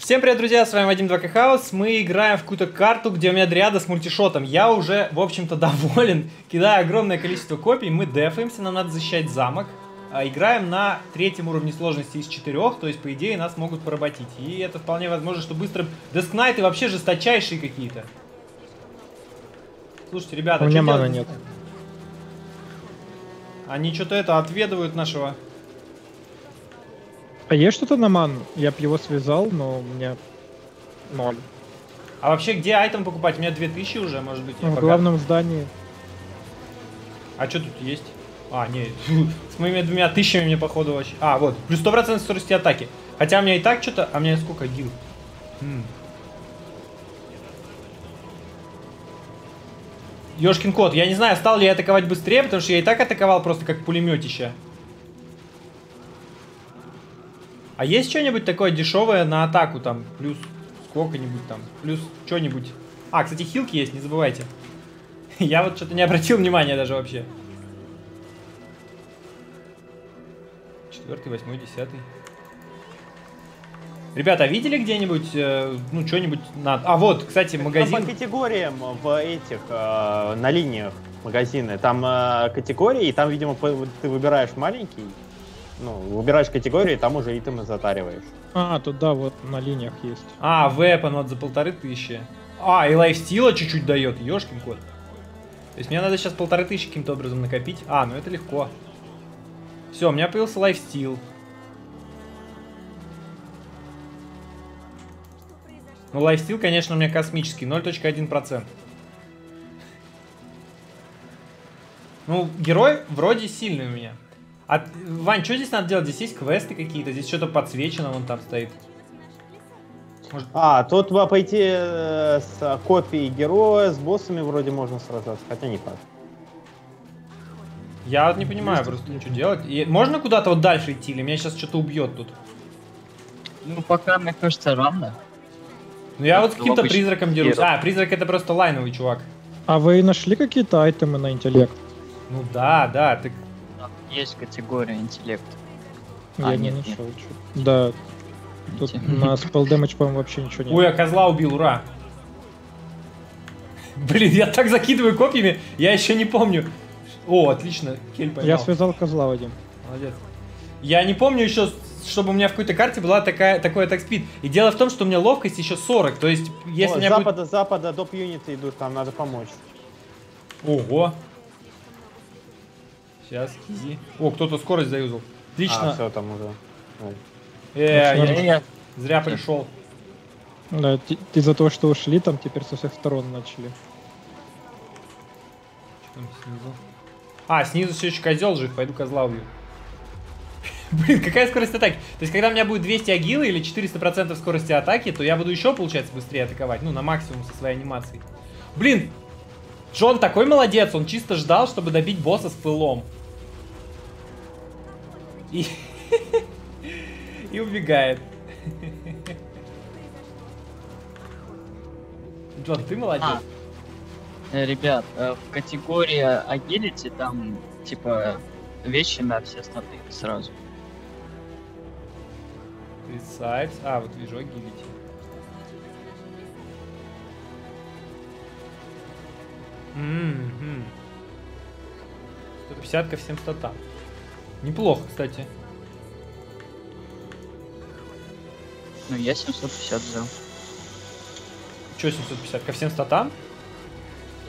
Всем привет, друзья, с вами Вадим 2 Хаус. Мы играем в какую-то карту, где у меня дриада с мультишотом. Я уже, в общем-то, доволен. Кидаю огромное количество копий, мы дефаемся, нам надо защищать замок. А, играем на третьем уровне сложности из четырех, то есть, по идее, нас могут поработить. И это вполне возможно, что быстро... Дескнайты вообще жесточайшие какие-то. Слушайте, ребята, У меня делать? нет. Они что-то это отведывают нашего... А есть что-то на ман? Я б его связал, но у меня ноль. А вообще, где айтем покупать? У меня 2000 уже, может быть. Ну, в главном здании. А что тут есть? А, нет, с моими двумя тысячами мне походу вообще... А, вот, плюс 100% скорости атаки. Хотя у меня и так что-то... А у меня сколько гил? М. Ёшкин кот, я не знаю, стал ли я атаковать быстрее, потому что я и так атаковал просто как пулеметище. А есть что-нибудь такое дешевое на атаку там? Плюс сколько-нибудь там? Плюс что-нибудь? А, кстати, хилки есть, не забывайте. Я вот что-то не обратил внимания даже вообще. Четвертый, восьмой, десятый. Ребята, видели где-нибудь, э, ну, что-нибудь на... А, вот, кстати, Там магазин... по категориям в этих, э, на линиях магазины, там э, категории, и там, видимо, ты выбираешь маленький, ну, выбираешь категорию, и там уже итемы затариваешь. А, тут да, вот на линиях есть. А, вепон вот за полторы тысячи. А, и лайфстила чуть-чуть дает, ешкин кот. То есть мне надо сейчас полторы тысячи каким-то образом накопить. А, ну это легко. Все, у меня появился лайфстил. Ну, лайфстил, конечно, у меня космический, 0.1%. Ну, герой вроде сильный у меня. А, Вань, что здесь надо делать? Здесь есть квесты какие-то, здесь что-то подсвечено, вон там стоит. А, тут а, пойти э, с копией героя, с боссами вроде можно сражаться, хотя не так. Я вот не понимаю просто, что делать. И можно куда-то вот дальше идти, или меня сейчас что-то убьет тут? Ну, пока, мне кажется, рано. Ну я вот с каким-то призраком дерусь. Герой. А, призрак это просто лайновый чувак. А вы нашли какие-то айтемы на интеллект? Ну да, да, ты... Есть категория интеллект. Я А, не нет, нашел. Да, тут на spell damage, по-моему, вообще ничего нет. Ой, я козла убил, ура! Блин, я так закидываю копьями, я еще не помню. О, отлично, кель поймал. Я связал козла, Вадим. Молодец. Я не помню еще, чтобы у меня в какой-то карте была такая, такой атак спид. И дело в том, что у меня ловкость еще 40, то есть если О, у меня будет... запада, с запада доп юниты идут, там надо помочь. Ого. Сейчас, изи. О, кто-то скорость заюзал. Отлично. А, все, там уже. Э, я Отлично. Э, зря пришел. Да, т- из-за того, что ушли, там теперь со всех сторон начали. Что там снизу? А, снизу все еще козел жив, пойду козла убью. Блин, какая скорость атаки? То есть, когда у меня будет 200 агилы или 400% скорости атаки, то я буду еще, получается, быстрее атаковать. Ну, на максимум со своей анимацией. Блин, Джон такой молодец, он чисто ждал, чтобы добить босса с пылом. И... И убегает. Джон, ты молодец. А. э, Ребят, э, в категории agility там, типа, вещи на все статы сразу. Insights. А, вот вижу agility. Мгм. 150 ко всем статам. Неплохо, кстати. Ну, я 750 взял. Че 750? Ко всем статам?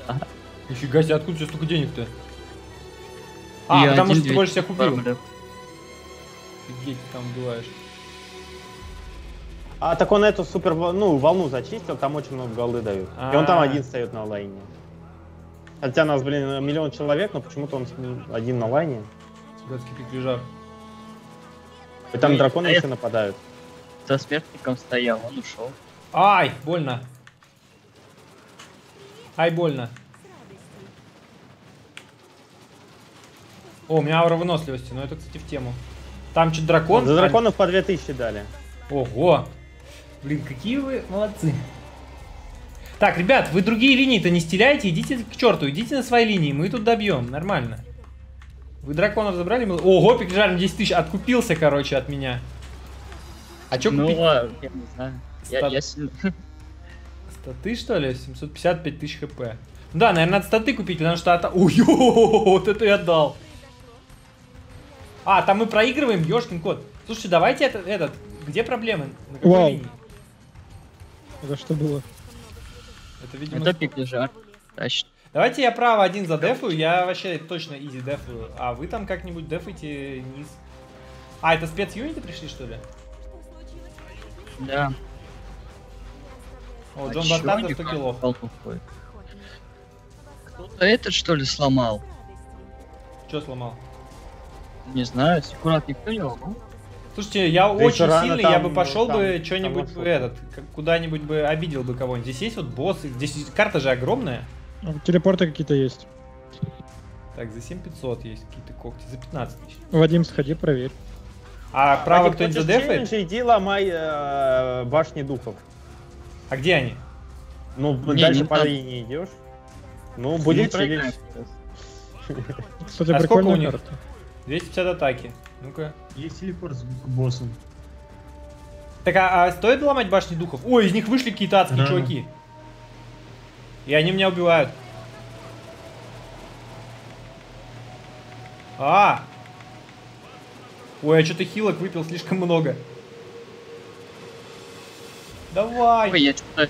Да. Нифига себе, откуда у тебя столько денег-то? А, И потому что ты больше всех убил. Офигеть, ты там убиваешь. А, так он эту супер, ну, волну зачистил, там очень много голды дают. И он там А. один стоит на лайне. Хотя нас, блин, миллион человек, но почему-то он один на лайне. Гадский пикляжар. И там драконы а еще это- нападают. За смертником стоял, он ушел. Ай, больно. Ай, больно. О, у меня аура выносливости, но это, кстати, в тему. Там что-то дракон. За драконов по 2000 дали. Ого. Блин, какие вы молодцы. Так, ребят, вы другие линии-то не стеляйте, идите к черту, идите на свои линии, мы тут добьем, нормально. Вы драконов забрали? Мы- Ого, пикжарм 10 тысяч, откупился, короче, от меня. А чё ну, купить? ладно, я не знаю. Я, Стат- я сильно- Статы, что ли? 755 тысяч хп. Да, наверное, надо статы купить, потому что... ата- Ой, вот это я дал. А, там мы проигрываем, ёшкин кот. Слушайте, давайте это, этот... Где проблемы? На какой Вау. линии? Это что было? Это, видимо... Это пик жар. Тащит. Давайте я право один задефаю, я вообще точно изи дефаю, а вы там как-нибудь дефайте низ. А, это спец-юниты пришли, что ли? Да. О, А Джон Бартан за они 100 как килов. Кто-то этот что ли сломал? Че сломал? Не знаю, аккурат никто не ломал. Слушайте, я Да очень сильный, я там, бы ну, пошел там, бы что-нибудь бы этот, куда-нибудь бы обидел бы кого-нибудь. Здесь есть вот боссы, здесь карта же огромная. А, Телепорты какие-то есть. Так, за 7500 есть какие-то когти, за 15 тысяч. Вадим, сходи, проверь. А право Вадик, кто-нибудь задефает? Иди ломай э, башни духов. А где они? Ну, Не, дальше не по линии идешь. Ну, будет челлендж. Кстати, А сколько у них? карта. 250 атаки. Ну-ка. Есть телепорт к боссу. Так, а, а стоит ломать башни духов? Ой, из них вышли какие-то адские Да. чуваки. И они меня убивают. А! Ой, я что-то хилок выпил слишком много. Давай! Ой, я что-то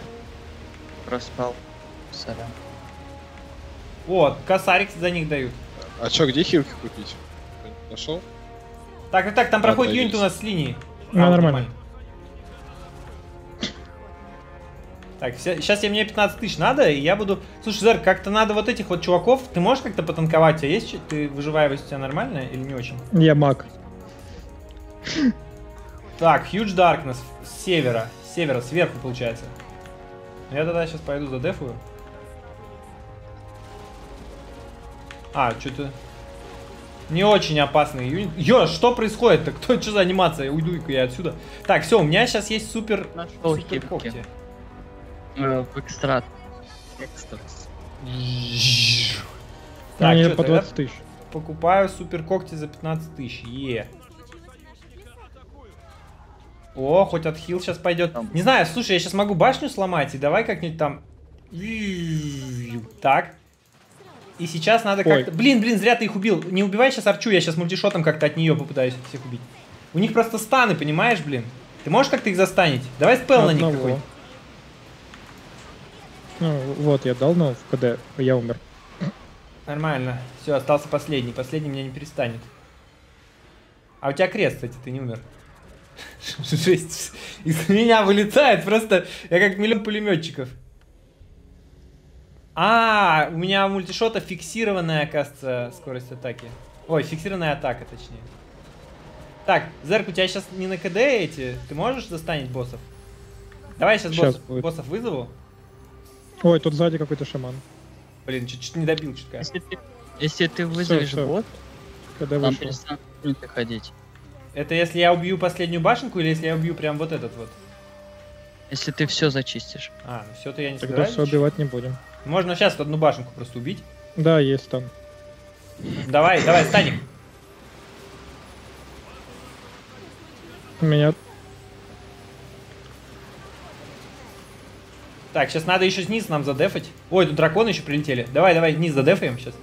проспал. Сорян. Вот, косарик за них дают. А чё, где хилки купить? Нашел? Так, так, так, там проходит юнит у нас с линии. Ну, вот нормально. Так, сейчас я мне 15 тысяч надо, и я буду... Слушай, Зар, как-то надо вот этих вот чуваков... Ты можешь как-то потанковать? У тебя есть... Ты выживаемость у тебя нормальная или не очень? Я маг. Так, Huge Darkness с севера. С севера, сверху получается. Я тогда сейчас пойду за дефую. А, что-то... Не очень опасный юнит. Ё, что происходит-то? Кто, что за анимация? Уйду-ка я отсюда. Так, все, у меня сейчас есть супер... Нашел супер когти. Э, в экстрат. Экстра. Так, Они чё, по тогда 20 тысяч. покупаю супер когти за 15 тысяч. Е. О, хоть отхил сейчас пойдет. Там. Не знаю, слушай, я сейчас могу башню сломать, и давай как-нибудь там... Так. И сейчас надо как-то... Блин, блин, зря ты их убил. Не убивай сейчас Арчу, я сейчас мультишотом как-то от нее попытаюсь всех убить. У них просто станы, понимаешь, блин? Ты можешь как-то их застанить? Давай спел на них Одного. Ну, вот, я дал, но в КД я умер. Нормально. Все, остался последний. Последний меня не перестанет. А у тебя крест, кстати, ты не умер. Жесть. Из меня вылетает просто... Я как миллион пулеметчиков. А, у меня у мультишота фиксированная, оказывается, скорость атаки. Ой, фиксированная атака, точнее. Так, Зерк, у тебя сейчас не на КД эти. Ты можешь застанить боссов? Давай я сейчас Щас боссов, будет. боссов вызову. Ой, тут сзади какой-то шаман. Блин, чуть-чуть не добил чутка. Если ты, если ты вызовешь всё. бот, КД там вышел. перестанут ходить. Это если я убью последнюю башенку или если я убью прям вот этот вот? Если ты все зачистишь. А, ну все-то я не Тогда собираюсь. все убивать не будем. Можно сейчас одну башенку просто убить. Да, есть там. Давай, давай, Станик. Меня... Так, сейчас надо еще низ нам задефать. Ой, тут драконы еще прилетели. Давай, давай, низ задефаем сейчас.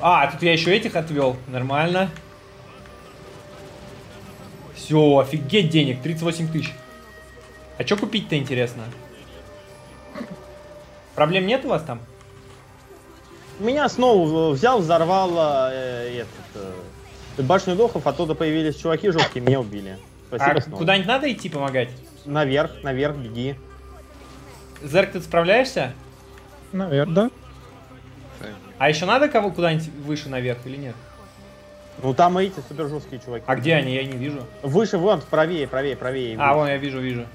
А, тут я еще этих отвел. Нормально. Все, офигеть денег, 38 тысяч. А что купить-то интересно? Проблем нет у вас там? Меня снова взял, взорвал э, этот, э, башню духов, оттуда появились чуваки жесткие, меня убили. Спасибо а снова. куда-нибудь надо идти помогать? Наверх, наверх, беги. Зерк, ты справляешься? Наверное, да. А еще надо кого куда-нибудь выше наверх или нет? Ну там эти супер жесткие чуваки. А где они? Я не вижу. Выше, вон, правее, правее, правее. А, вон, я вижу, вижу.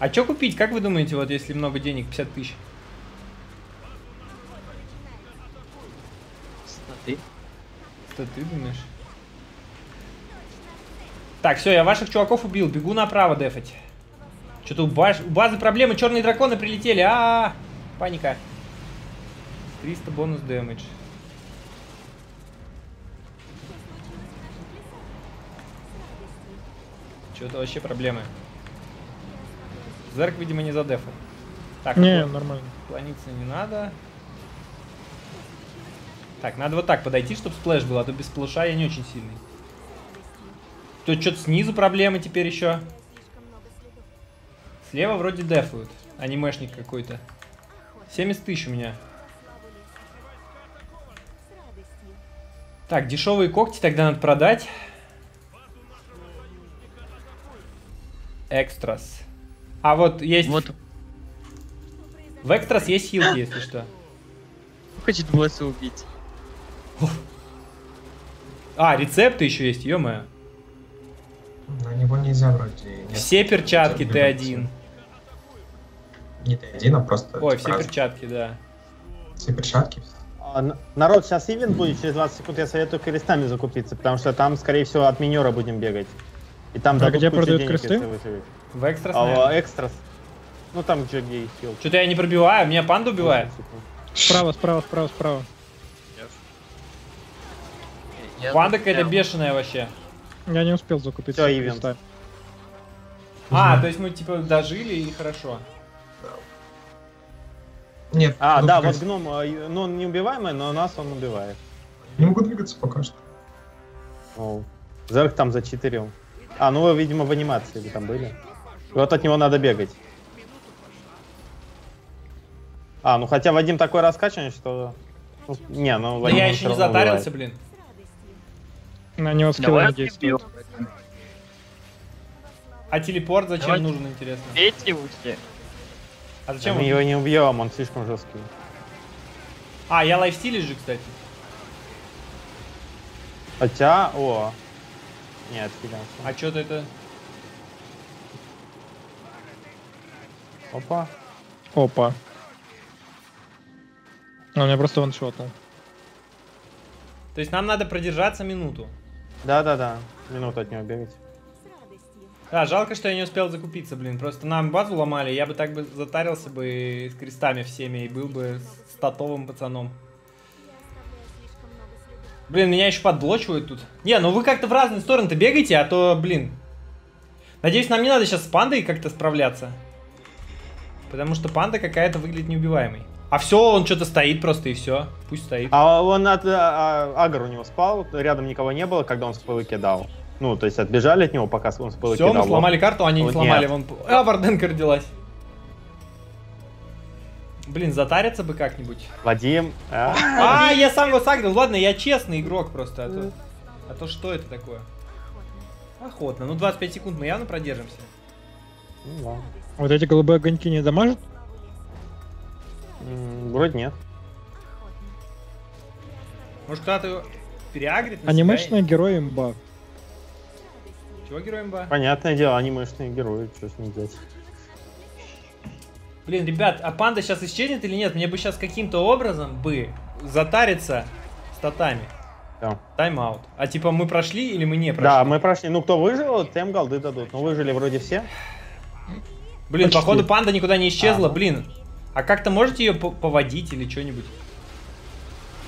А что купить? Как вы думаете, вот если много денег, 50 тысяч? Статы. Что ты думаешь? Так, все, я ваших чуваков убил. Бегу направо дефать. Что-то у, у базы проблемы. Черные драконы прилетели. А, -а, -а, Паника. 300 бонус дэмэдж. Что-то вообще проблемы. Зерг, видимо, не задефал. Так, не, вот. нормально. Планиться не надо. Так, надо вот так подойти, чтобы сплэш был, а то без сплэша я не очень сильный. Тут что-то снизу проблемы теперь еще. Слева вроде дефают. Анимешник какой-то. 70 тысяч у меня. Так, дешевые когти тогда надо продать. Экстрас. А вот есть... Вот В экстрас есть хилки, если что. хочет босса убить. А, рецепты еще есть, ё На него нельзя вроде. нет. Все перчатки Рецепт Т1. Не Т1, а просто... Ой, типа все раз- перчатки, да. Все перчатки. А, Народ, сейчас ивент будет, через 20 секунд я советую крестами закупиться, потому что там, скорее всего, от минера будем бегать. И там А где продают денег, кресты? В экстрас, А экстрас. Ну там где, где их хил. Что-то я не пробиваю, меня панда убивает. Справа, справа, справа, справа. Я Панда какая-то бешеная вообще. Я не успел закупиться. Всё, ивент. А, то есть мы типа дожили и хорошо. Нет, А, ну, да, вот гном, а, ну он неубиваемый, но нас он убивает. Не могу двигаться пока что. Оу. Зерк там зачитерил. А, ну вы, видимо, в анимации вы там были. И вот от него надо бегать. А, ну хотя Вадим такой раскачанный, что... ну, не, ну Да Вадим я он еще не затарился, убивает. блин. На него скилла действует. А телепорт зачем Давайте. нужен, интересно? Бейте его все. А зачем Мы его не убьем, он слишком жесткий. А, я лайфстилер же, кстати. Хотя, о. Нет, отхилялся. А что-то это... Опа. Опа. Он меня просто ваншотнул. То есть нам надо продержаться минуту. Да-да-да. Минуту от него бегать. Да, жалко, что я не успел закупиться, блин. Просто нам базу ломали, я бы так бы затарился бы с крестами всеми и был бы статовым пацаном. Блин, меня еще подблочивают тут. Не, ну вы как-то в разные стороны-то бегаете, а то, блин. Надеюсь, нам не надо сейчас с пандой как-то справляться. Потому что панда какая-то выглядит неубиваемой. А все, он что-то стоит просто и все. Пусть стоит. А он от... А, а, Агр у него спал, рядом никого не было, когда он спылы кидал. Ну, то есть отбежали от него, пока он спылы все, кидал. мы сломали карту, они не Вот сломали. нет. Вон... А, Варденка родилась. Блин, затариться бы как-нибудь. Вадим. а? А, я сам его сагрил. Ладно, я честный игрок просто. А то, а то что это такое? Охотно. Ну, 25 секунд мы явно продержимся. Ну, ладно. Вот эти голубые огоньки не дамажат? М, Вроде нет. Может, кто-то его переагрит Анимешные герои имба. Чего героем ба? Понятное дело, анимешные герои, что с ним делать. Блин, ребят, а панда сейчас исчезнет или нет? Мне бы сейчас каким-то образом бы затариться статами. Да. Тайм-аут. А типа мы прошли или мы не прошли? Да, мы прошли. Ну, кто выжил, тем голды дадут. Ну, выжили вроде все. Блин, Почти. походу панда никуда не исчезла, А, ну. блин. А как-то можете ее по- поводить или что-нибудь?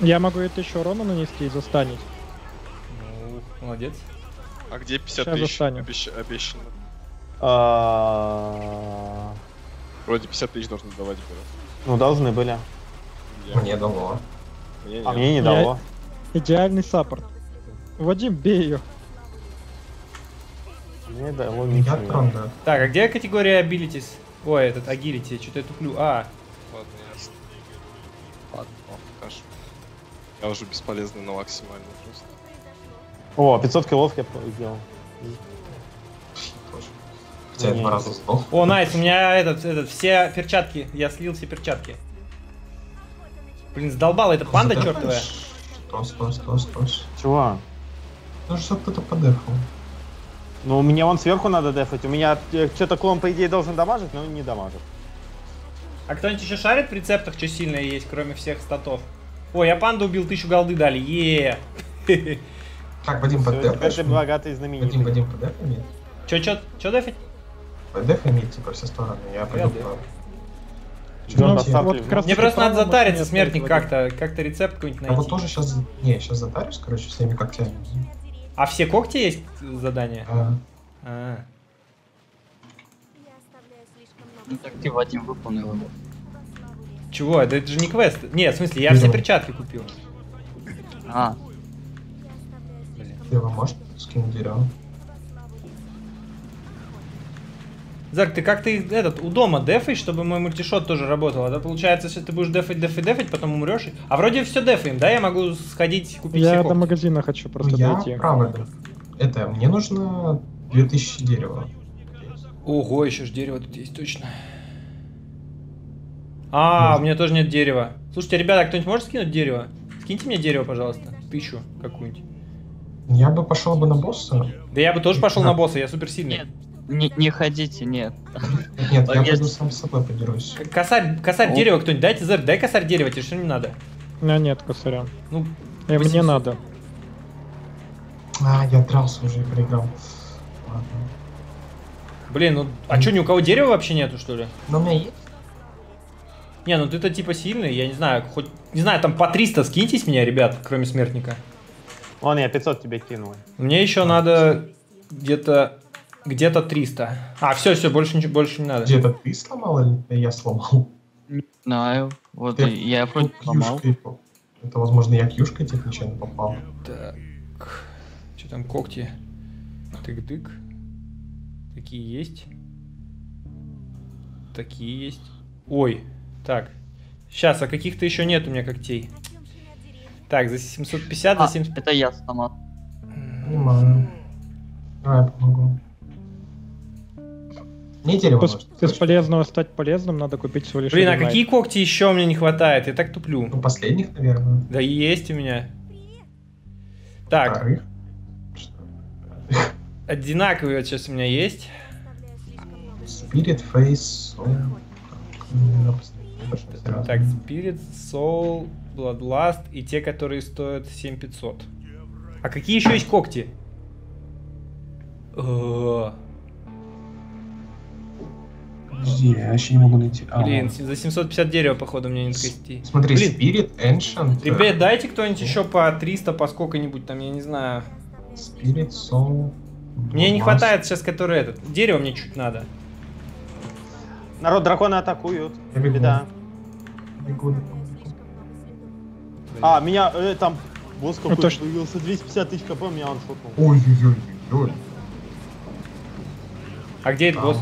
Я могу это еще урона нанести и застанить. Ну, молодец. А где 50 Щас тысяч обещ- обещано? А, Вроде 50 тысяч должны давать было. Ну, должны были. Я- Мне дало. Мне А мне не Я- дало. Идеальный саппорт. Вадим, бей ее. Мне дало ничего. Так, а где категория abilities? Ой, этот agility, что-то я туплю. А, Ладно, ясно. Ладно, покажу. Я уже бесполезный на максимальный просто. О, 500 киллов я сделал. Хотя я два раза сдох. о, найс, у меня этот, этот, все перчатки, я слил все перчатки. Блин, задолбала эта панда чертовая. Стой, стой, стой, стой. Чего? Ну что кто-то подыхал. Ну, мне вон сверху надо дефать. У меня э, что-то клон, по идее, должен дамажить, но не дамажит. А кто-нибудь еще шарит в рецептах, что сильное есть, кроме всех статов? Ой, я панду убил, тысячу голды дали, е Так, Вадим, Всё, поддеф. теперь ты богатый и Вадим, знаменитый. Вадим, поддеф имеет? Чё, чё, чё дефать? Поддеф имеет, типа, все стороны. Я пойду. Джон Ну, вот Мне просто надо затариться, смертник, как-то, как-то рецепт какой-нибудь А вот найти. тоже сейчас... Не, сейчас затаришь, короче, всеми когтями. А все когти есть задания? А. а. Ну так ты в выполнил его. Чего? Это, это же не квест. Не, в смысле, я Ты все перчатки купил. А. Блин. Ты его можешь скинуть дерево? Зарк, ты как ты этот у дома дефаешь, чтобы мой мультишот тоже работал? А то получается, если ты будешь дефать, дефать, дефать, потом умрешь. А вроде все дефаем, да? Я могу сходить купить Я себе до магазина хочу просто я дойти. правда. Это, мне нужно 2000 дерева. Ого, еще ж дерево тут есть, точно. А, у меня тоже нет дерева. Слушайте, ребята, кто-нибудь может скинуть дерево? Скиньте мне дерево, пожалуйста. Тысячу какую-нибудь. Я бы пошел бы на босса. Да я бы тоже пошел на босса, я суперсильный. нет, не, не ходите, нет. Нет, я пойду сам с собой подерусь. Косарь, косарь О. дерева кто-нибудь, дайте, Зерк, дай косарь дерева, тебе что не надо? У меня нет косаря. Ну, Э, мне 800. надо. А, я дрался уже и проиграл. Ладно. блин, ну, а что, ни у кого дерева вообще нету, что ли? Но у меня есть. Не, ну ты-то типа сильный, я не знаю, хоть, не знаю, там по 300 скиньтесь меня, ребят, кроме смертника. Вон, я 500 тебе кинул. Мне еще надо где-то, где-то 300. А, все, все, больше ничего, больше не надо. Где-то ты сломал или я сломал? Не знаю. Вот Ты и я вроде сломал. Это, возможно, я к юшкой тебе нечаянно попал. Так, что там, когти? Тык-тык. Такие есть. Такие есть. Ой, так. Сейчас, а каких-то еще нет у меня когтей. Так, за 750, А, за 700... это я сломал. Понимаю. Давай я помогу. Мне дерево Пос- нужно. Бесполезного стать полезным надо купить всего лишь Блин, а какие когти еще мне не хватает? Я так туплю. Ну, последних, наверное. Да есть у меня. Так, Вторых. Одинаковые вот сейчас у меня есть. Spirit Face. Soul. Не. Так, Spirit, Soul, Bloodlust и те, которые стоят 7500. А какие еще есть когти? Э, Подожди, я вообще не могу найти. А, Блин, вот. за 750 дерева, походу, мне нет костей. Смотри, Блин. Spirit, Ancient. э, Ребят, дайте кто-нибудь еще по 300, по сколько-нибудь там, я не знаю. Spirit, Soul. Мне не хватает сейчас, который этот. Дерево мне чуть надо. Народ, драконы атакуют. Я бегу. Беда. Бегу, бегу, бегу. А, меня э, там босс какой-то что- появился, 250 тысяч хп, меня он шутнул. Ой-ой-ой-ой. А где этот босс?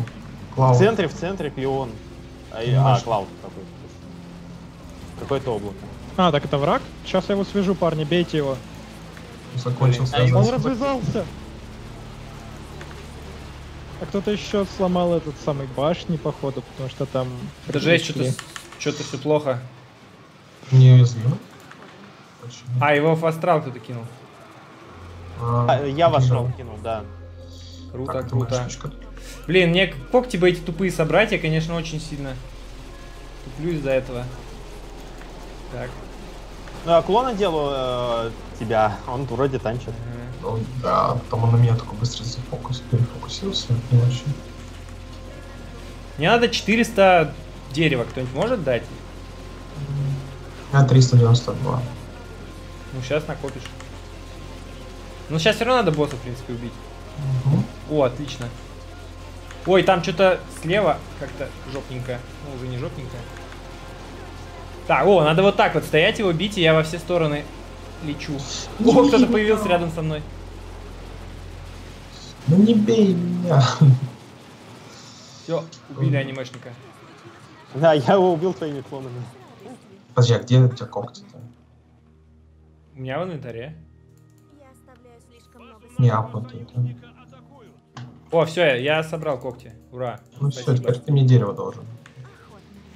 В Клауд. центре, в центре пион. А, а. Клауд какой-то. Какое-то облако. А, так это враг? Сейчас я его свяжу, парни, бейте его. Закончился. А, и Он развязался! А кто-то еще сломал этот самый башни, походу, потому что там... Это жесть, что-то что-то все плохо. Неуязвимо. Почему? А, его в астрал кто-то кинул. А, я каким вошел, образом? кинул, да. Круто, Так, круто. думаешь? Блин, мне когти бы эти тупые собрать, я, конечно, очень сильно туплю из-за этого. Так. Ну, а клона делаю э, тебя, он вроде танчит. ага. Ну, да, потом он на меня такой быстро зафокус, перефокусился, не очень. Мне надо 400 дерева, кто-нибудь может дать? А, 392. Ну, сейчас накопишь. Ну, сейчас все равно надо босса, в принципе, убить. Мгм. О, отлично. Ой, там что-то слева как-то жопненько. Ну, уже не жопненько. Так, о, надо вот так вот стоять его бить, и я во все стороны лечу. О, кто-то появился рядом со мной. Ну не бей меня. Все, убили анимешника. Да, я его убил твоими клонами. Подожди, а где у тебя когти-то? У меня в инвентаре. Не апнутые. да? О, все, я собрал когти. Ура. Ну все, теперь ты мне дерево должен.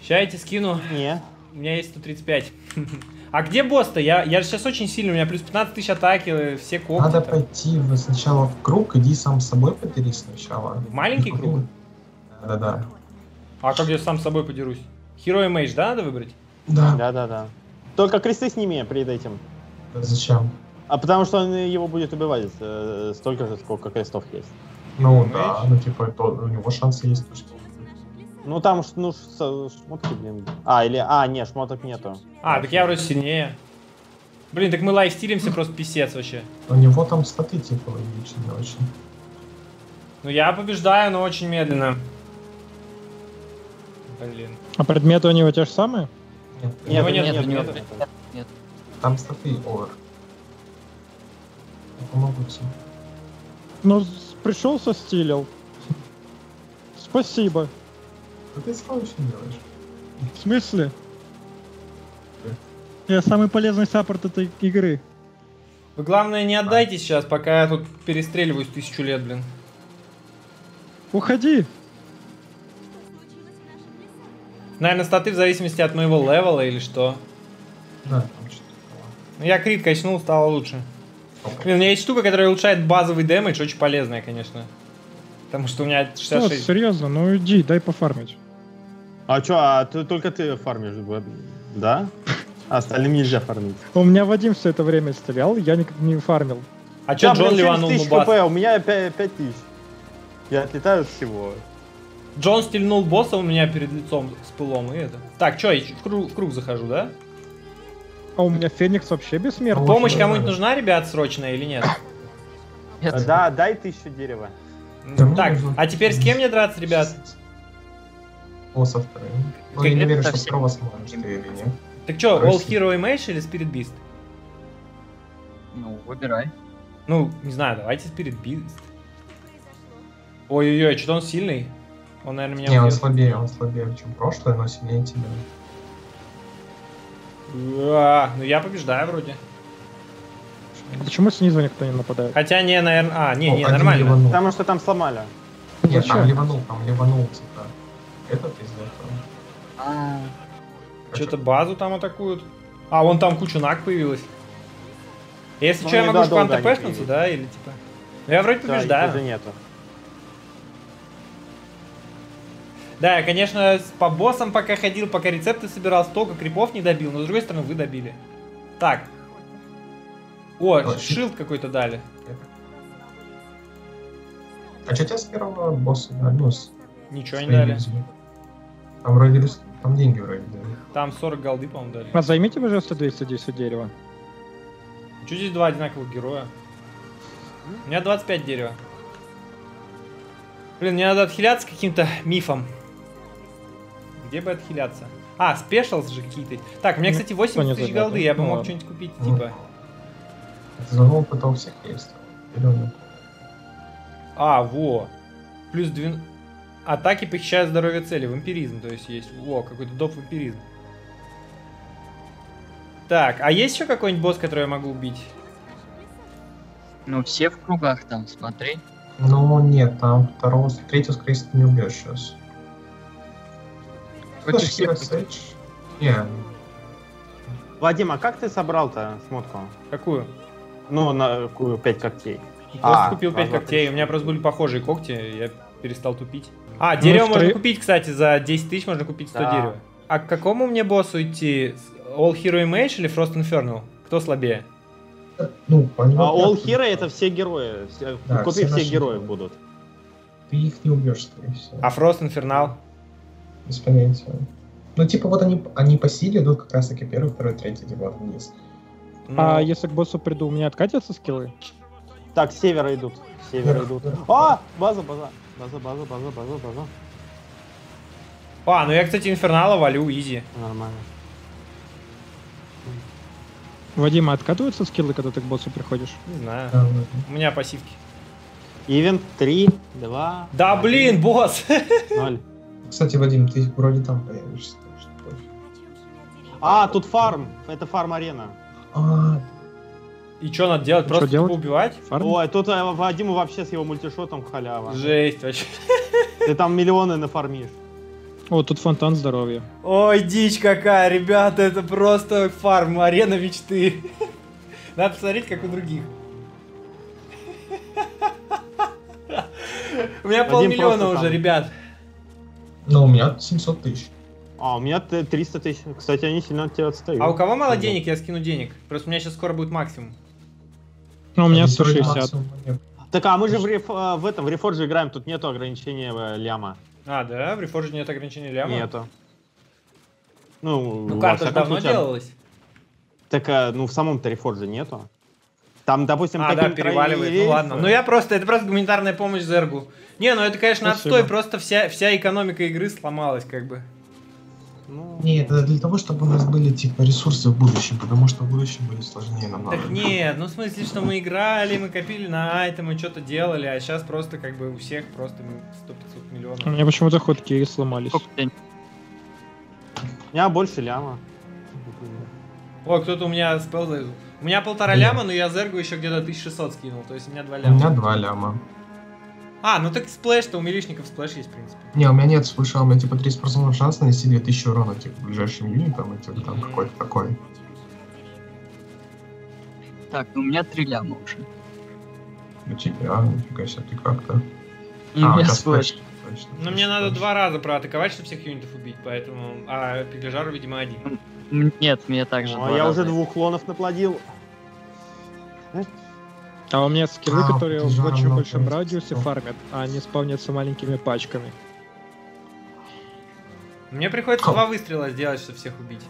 Ща я тебе скину. Не. У меня есть 135. А где босс-то? Я, я же сейчас очень сильный, у меня плюс 15 тысяч атаки, э, все когти. Надо там. пойти в- сначала в круг, иди сам с собой подерись сначала. В маленький круг? Да-да-да. А как я сам с собой подерусь? Hero Mage, да, надо выбрать? Да. Да, да, да. Только кресты сними перед этим. Зачем? А потому что он его будет убивать э, столько же, сколько крестов есть. Ну да, ну типа у него шансы есть, Ну там ну шмотки, блин. А, или. А, не, шмоток нету. А, так я вроде сильнее. Блин, так мы лайфстилимся просто писец вообще. у него там статы типа логичные очень. Ну я побеждаю, но очень медленно. Блин. А предметы у него те же самые? Нет, Нет, нет нет, нет. там статы овер. Помогу тебе. Ну, пришел со стилил. Спасибо. Да ты сам еще делаешь. В смысле? Я самый полезный саппорт этой игры. Вы главное не отдайте сейчас, пока я тут перестреливаюсь тысячу лет, блин. Уходи. Наверное, статы в зависимости от моего левела или что. Да, там что-то. Ну, Я крит качнул, стало лучше. Блин, у меня есть штука, которая улучшает базовый дэмэдж, очень полезная, конечно. Потому что у меня Что, 66. серьезно, ну иди, дай пофармить. А чё, а ты, только ты фармишь, да? А остальным нельзя фармить. У меня Вадим все это время стрелял, я никак не фармил. А чё Да, Джон ливанул 70 нубас? хп, у меня 5 тысяч. Я отлетаю от всего. Джон стильнул босса у меня перед лицом с пылом и это. Так, чё, я в круг, в круг захожу, да? А у меня Феникс вообще бессмертный. Помощь кому-нибудь нужна, ребят, срочная или нет? Нет. Да, дай тысячу дерева. Да мне Так, а теперь с кем мне драться, ребят? О, со вторым. Ну, я не уверен, что второго сможешь ты или нет. Так чё, All. Hero и Mage или Spirit Beast? Ну, выбирай. Ну, не знаю, давайте Spirit Beast. Ой-ой-ой, что-то он сильный. Он, наверное, меня Не, он убьет. слабее, он слабее, чем прошлое, но сильнее тебя. А, ну я побеждаю вроде. Почему снизу никто не нападает? Хотя не, наверное... А, не, О, не, нормально. ливанул. Потому что там сломали. Нет, Ну там ливанул, там ливанул, типа. Этот из этого. А, Что-то базу там атакуют. А, вон там куча наг появилась. Если Ну, что, я могу да, шпан тпшнуться, да, или типа... Ну я вроде Да, побеждаю. уже нету. Да, я, конечно, по боссам пока ходил, пока рецепты собирал, столько крипов не добил, но с другой стороны вы добили. Так. О, Ой, шилд какой-то дали. А что тебя с первого босса дали? Ну, с Ничего не дали. Там вроде там деньги вроде дали. Там 40 голды, по-моему, дали. А займите, пожалуйста, 210 дерева. Чуть здесь два одинаковых героя? У меня 25 дерева. Блин, мне надо отхиляться каким-то мифом. Где бы отхиляться? А, спешлс же какие-то. Так, у меня, Ну, кстати, кто 80 не тысяч забыл, голды, я бы Ну мог ладно. что-нибудь купить, Ну, типа. Это за новый у всех есть. А, во. Плюс 12... Атаки похищают здоровье цели. Вампиризм, то есть есть. Во, какой-то доп вампиризм. Так, а есть еще какой-нибудь босс, который я могу убить? ну, все в кругах там, смотри. Ну, нет, там второго, третьего, скорее всего, не убьешь сейчас. Против Sage? Не, Вадим, а как ты собрал-то смотку? Какую? Ну, на какую 5 когтей. Просто А, купил 5 раз, два, когтей. У меня просто были похожие когти, я перестал тупить. А, дерево в можно купить, кстати, за 10 тысяч можно купить 100 Да. дерева. А к какому мне боссу идти? All Hero и Mage или Frost Infernal? Кто слабее? ну, А All. Hero это все герои. Все- Да, Копии все героев герои. будут. Ты их не убьешь, скорее всего. А Frost Infernal? Без понятия. Ну, типа, вот они, они по силе идут как раз таки первый, второй, третий, типа, вот вниз. Ну, А если к боссу приду, у меня откатятся скиллы? Так, с севера идут. С севера идут. А! База, база. База, база, база, база, база. А, ну я, кстати, Инфернала валю, изи. Нормально. Вадима, откатываются скиллы, когда ты к боссу приходишь? Не знаю. Да. У меня пассивки. Ивент 3, 2, Да блин, босс! 0. Кстати, Вадим, ты вроде там появишься. так что. А, тут фарм. Это фарм-арена. А, И что надо делать? Ну, Просто тупо убивать? Фарм? Ой, тут э, Вадиму вообще с его мультишотом халява. Жесть вообще. Ты там миллионы нафармишь. О, тут фонтан здоровья. Ой, дичь какая, ребята, это просто фарм, арена мечты. Надо посмотреть, как у других. У меня полмиллиона уже, ребят. Ну, у меня 700 тысяч. А, у меня т- 300 тысяч. Кстати, они сильно от тебя отстают. А у кого мало денег, я скину денег. Просто у меня сейчас скоро будет максимум. Ну, у меня Здесь вроде 160. максимум нет. Так, а мы же в, реф- э, в этом, в Reforge играем, тут нету ограничения э, ляма. А, да? В Reforge нет ограничения ляма? Нету. Ну, Ну, карта же давно случае, делалась. Так, э, ну, в самом-то Reforge нету. Там, допустим, А, да, переваливает. Ну рейс- ладно. Ну я просто, это просто гуманитарная помощь Зергу. Не, ну это, конечно, Спасибо. отстой, просто вся, вся экономика игры сломалась, как бы. Ну, Не, это для того, чтобы у нас были типа ресурсы в будущем, потому что в будущем будет сложнее намного. Так нет, ну в смысле, что мы играли, мы копили на айтемы, что-то делали, а сейчас просто как бы у всех просто 100-500 У миллионов. меня почему-то ходки сломались. Сколько денег? у меня больше ляма. О, кто-то у меня спелл заюзал. У меня полтора Нет. ляма, но я зергу еще где-то 1600 скинул, то есть у меня два У меня ляма. два ляма. А, ну так сплэш-то у милишников сплэш есть, в принципе. Не, у меня нет, слышал, у меня типа 30% шанс нанести 2000 урона, типа, ближайшим юнитам, и типа там какой-то такой. Так, ну у меня три ляма уже. У тебя, нифига себе, ты как-то... У меня это сплэш. сплэш, точно, Но это мне надо два раза проатаковать, чтобы всех юнитов убить, поэтому... А Пегляжару, видимо, один. Нет, мне также Ну, два я раза. уже двух клонов наплодил. А у меня скиллы, А, которые в очень большом радиусе фармят, а они спавнятся маленькими пачками. Мне приходится два выстрела сделать, чтобы всех убить.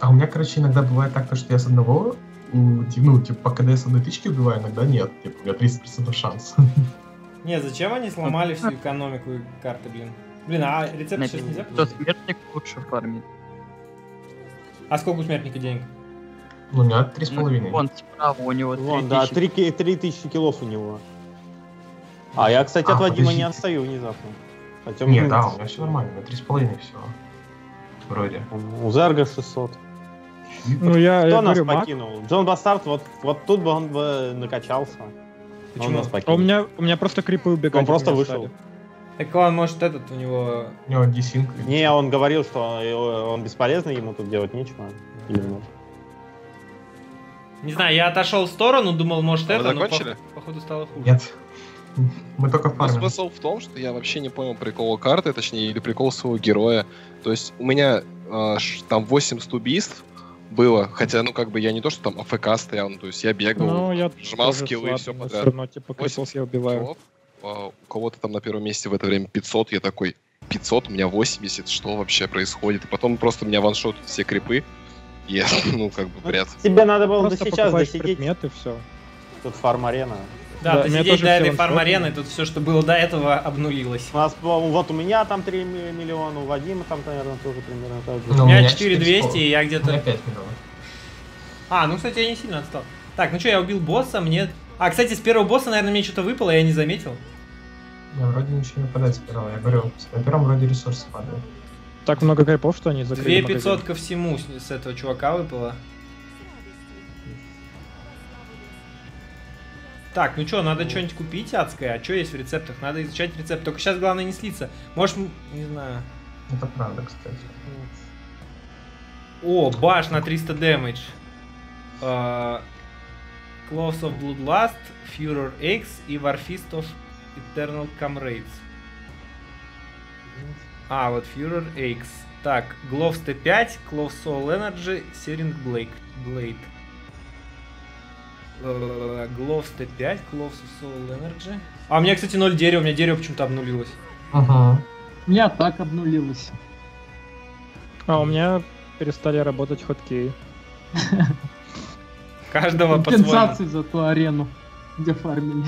А у меня, короче, иногда бывает так, то, что я с одного, ну, типа, пока я с одной тычки убиваю, иногда нет. Типа, у меня 30% шанс. Не, зачем они сломали всю экономику и карты, блин? Блин, а рецепт сейчас нельзя Кто смертник лучше фармит. А сколько у смертника денег? Ну, у меня Ну, 3,5. Вон справа у него Вон, да, 3000. 3, три тысячи килов у него. А, я, кстати, А, от Вадима не подождите. отстаю внезапно. Хотя Нет, да, у меня все нормально, у меня 3,5 всего. Вроде. У Зерга 600. Ну я, Кто я нас говорю, покинул? Джон Бастард, вот, вот тут бы он бы накачался. Он Почему? нас А покинул. у меня, у меня просто крипы убегать. Он просто вышел. стали. Так он, может, этот у него... У него десинг. Не, он говорил, что он бесполезный, ему тут делать нечего. Или нет? Не знаю, я отошел в сторону, думал, может, А это, но закончили? по- походу стало хуже. Нет. Мы только Но фармим. смысл в том, что я вообще не понял прикола карты, точнее, или прикол своего героя. То есть у меня ш- там 80 убийств было, хотя, ну, как бы я не то, что там АФК стоял, ну, то есть я бегал, Ну, я сжимал скиллы и все но подряд. Все равно, типа, крипов 80 я убиваю. киллов, а, у кого-то там на первом месте в это время 500, я такой, 500, у меня 80, что вообще происходит? И потом просто меня ваншотят все крипы, я, ну, как бы, бред. Тебе надо было до Просто сейчас досидеть предметы, все. тут фарм-арена. Да, Да, ты меня сидеть тоже до этой фарм-арены, тут все, что было до этого, обнулилось. У нас, по- вот у меня там 3 ми- миллиона, у Вадима там, наверное, тоже примерно так же. Ну, У меня меня 4200, 400. и я где-то... 5 миллионов. А, ну, кстати, я не сильно отстал. Так, ну что, я убил босса, мне... А, кстати, с первого босса, наверное, мне что-то выпало, я не заметил. Я вроде ничего не падает с первого. Я говорю, на первом вроде ресурсы падают. Так много крипов, что они закрыли 2500 магазин. ко всему с, с этого чувака выпало. Так, ну что, надо что-нибудь купить адское? А что есть в рецептах? Надо изучать рецепт. Только сейчас главное не слиться. Может, не знаю. Это правда, кстати. О, баш на 300 дэмэдж. А, Claws of Bloodlust, Furor X и Warfist of Eternal Comrades. А, вот Furor X. Так, Gloves T5, Claw Soul Energy, Blade. Blade. Э, Gloves T5, Claws Soul Energy. А у меня, кстати, 0 дерева, у меня дерево почему-то обнулилось. Ага. У меня так обнулилось. А у меня перестали работать хоткеи. Каждого по-своему. Компенсации за ту арену, где фармили.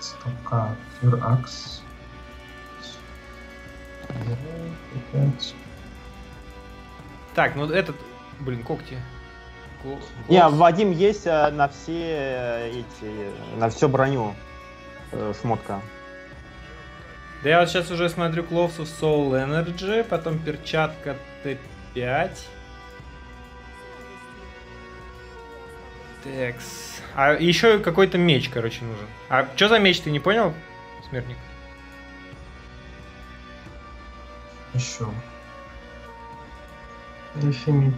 Стопка. Фюр Акс. Так, ну этот, блин, когти. Ко- Не. Вадим есть э, на все э, эти, на всю броню э, шмотка. Да я вот сейчас уже смотрю Кловсу Soul Energy, потом перчатка Т5. Текс. А еще какой-то меч, короче, нужен. А что за меч, ты не понял, смертник? Еще. Дефими.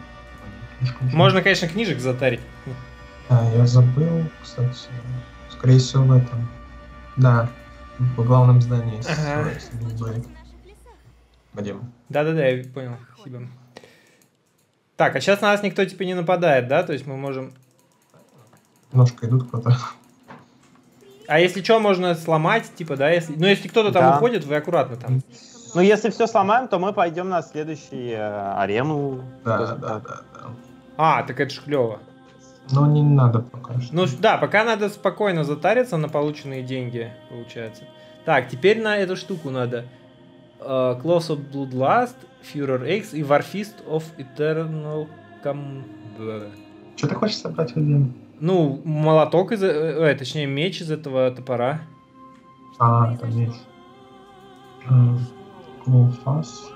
Можно, конечно, книжек затарить. А, я забыл, кстати. Скорее всего, в этом. Да. В главном здании. Ага. Вадим. Да-да-да, я понял. Спасибо. Так, а сейчас на нас никто типа не нападает, да? То есть мы можем... Ножка идут кто-то. А если что, можно сломать, типа, да? Если... Ну, если кто-то там Да. уходит, вы аккуратно там. Ну, если все сломаем, то мы пойдем на следующую э, арену. Да, да, да, да. А, так это ж клево. Но не надо пока что. Ну да, пока надо спокойно затариться на полученные деньги, получается. Так, теперь на эту штуку надо. э, Claws of Bloodlust, Führer X и Warfist of Eternal Com... Что ты хочешь собрать один? Ну, молоток из... э, э, точнее, меч из этого топора. А, там есть. Э, Claw Fast.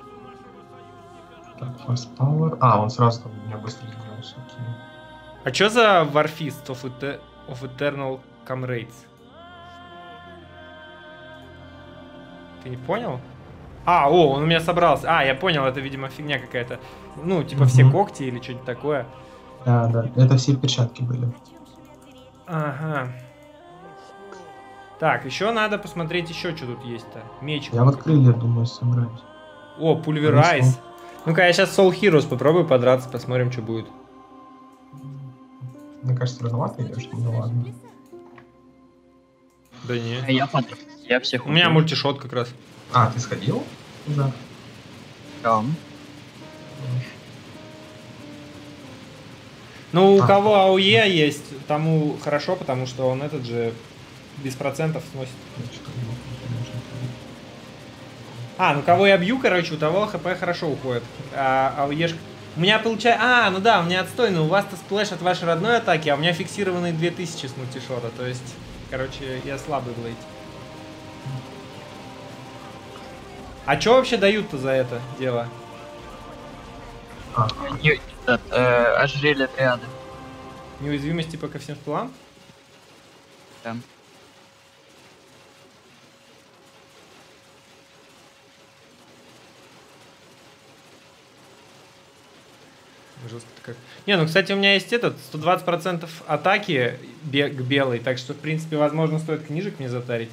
Так, Fast Power. А, он сразу там у меня быстро изменился. окей. А чё за Warfist of, Ete- of Eternal Comrades? Ты не понял? А, о, он у меня собрался. А, я понял, это, видимо, фигня какая-то. Ну, типа все Мгм. когти или что-нибудь такое. Да, да, это все перчатки были. Ага. Так, еще надо посмотреть еще, что тут есть-то. Меч. Я вот крылья думаю собрать. О, пульверайз. Ну-ка, я сейчас Soul Heroes попробую подраться, посмотрим, что будет. Мне кажется, рановато идешь, ну ладно. Да не. А я под... Я всех У меня мультишот как раз. А, ты сходил? Да. Там. Ну, у А. кого АУЕ есть, тому хорошо, потому что он этот же без процентов сносит. Конечно. А, ну кого я бью, короче, у того хп хорошо уходит. А АОЕшка... У меня получается... А, ну да, у меня отстойно. У вас-то сплэш от вашей родной атаки, а у меня фиксированные 2000 с мультишота. То есть, короче, я слабый в лейте. А что вообще дают-то за это дело? А, Не- этот, э, ожерелье триады. Неуязвимость типа ко всем спеллам? Там. Жестко как. Не, ну, кстати, у меня есть этот, 120% атаки бе- к белой, так что, в принципе, возможно, стоит книжек мне затарить.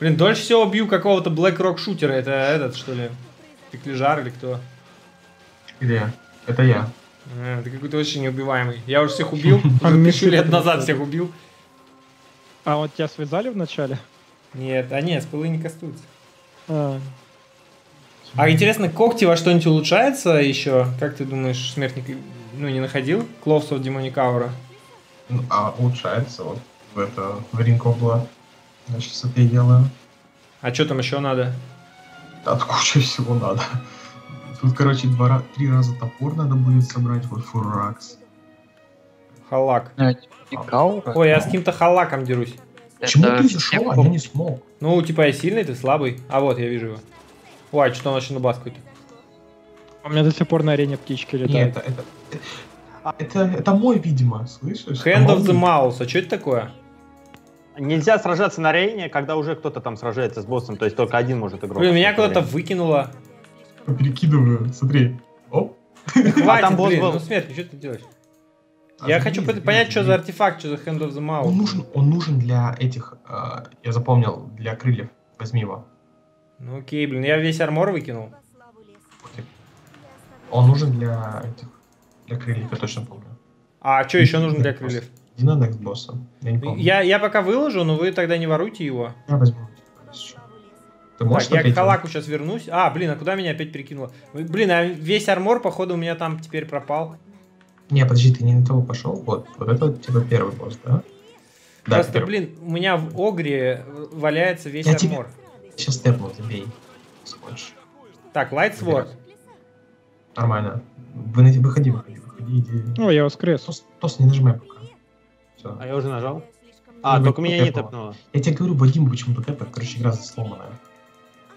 Блин, дольше всего бью какого-то Black Rock шутера, это этот, что ли? Пеклежар или кто? Где? Это я. А, ты какой-то очень неубиваемый. Я уже всех убил, тысячу лет назад всех убил. А вот тебя связали вначале? Нет, а нет, спылы не кастуются. А, А интересно, когти во что-нибудь улучшается еще? Как ты думаешь, смертник, ну, не находил? Кловс of Demonic Aura? Ну, а улучшается вот в это, в Ring of Blood. Я сейчас это и делаю. А что там еще надо? Там куча всего надо. Тут, короче, два, три раза топор надо будет собрать, вот фурракс. Халак. Ну, это не Каура. Ой, я с каким-то халаком дерусь. Почему ты зашел, а я не смог? Ну, типа я сильный, ты слабый. А вот, я вижу его. Ой, что он очень нубас какой-то. у меня до сих пор на арене птички Нет, летают. это, это, а, это, это мой, видимо, слышишь? Hand of the. Mouse, а что это такое? Нельзя сражаться на арене, когда уже кто-то там сражается с боссом, то есть только один может игрок. Блин, меня куда-то выкинуло. Перекидываю, смотри. Оп. Хватит, там босс блин, был. ну смерть, что ты делаешь? А, Я хочу жми, понять, что жми. за артефакт, что за Hand of the Mouse. Он нужен, он нужен для этих, э, я запомнил, для крыльев. Возьми его. Ну окей, блин, я весь армор выкинул. Он нужен для этих, для крыльев, я точно помню. А что еще нужно для крыльев? Иди на next босса. Я не помню. Я, я пока выложу, но вы тогда не воруйте его. Я возьму. Ты можешь Так, я к халаку сейчас вернусь. А, блин, а куда меня опять перекинуло? Блин, а весь армор, походу, у меня там теперь пропал. Не, подожди, ты не на того пошел. Вот, вот это типа первый босс, да? Да, Просто, первый. блин, у меня в Огре валяется весь Я тебе- армор. Сейчас тэпнул, забей. Сходишь. Так, Light Sword. Нормально. Вы, на- выходи, выходи, выходи, иди. О, я воскрес. Тос, тос, не нажимай пока. Все. А я уже нажал. А, Ну, только меня не этого. тэпнуло. Я тебе говорю, Вадим почему-то тэпает, короче, игра сломанная.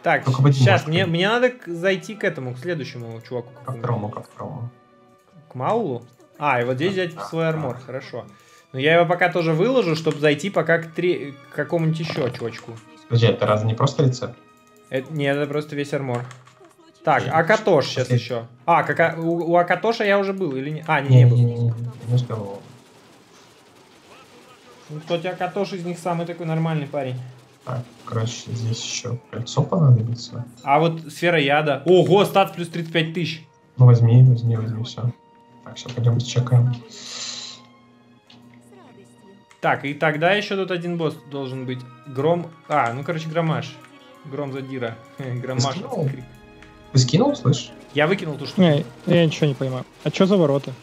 Так, Только сейчас, мне, мне надо зайти к этому, к следующему чуваку. Ко второму, ко второму. К Маулу? А, и вот здесь взять Да, свой да. армор, хорошо. Но я его пока тоже выложу, чтобы зайти пока к, тре- к какому-нибудь еще чувачку. Подожди, это разве не просто рецепт? Это, нет, это просто весь армор. Так. Акатош сейчас еще. А, как, а- у, у Акатоша я уже был или не? А, не, не был. Не-не-не, не успел его. Ну, тот Акатош из них самый такой нормальный парень. Так, короче, здесь еще кольцо понадобится. А вот сфера яда. Ого, стат плюс 35 тысяч. Ну возьми, возьми, возьми, все. Так, все, пойдем чекаем. Так, и тогда еще тут один босс должен быть. Гром... А, ну, короче, Громаш. Гром Задира. Громаш. Скинул? Ты скинул, слышь? Я выкинул ту штуку. Не, я ничего не понимаю. А что за ворота?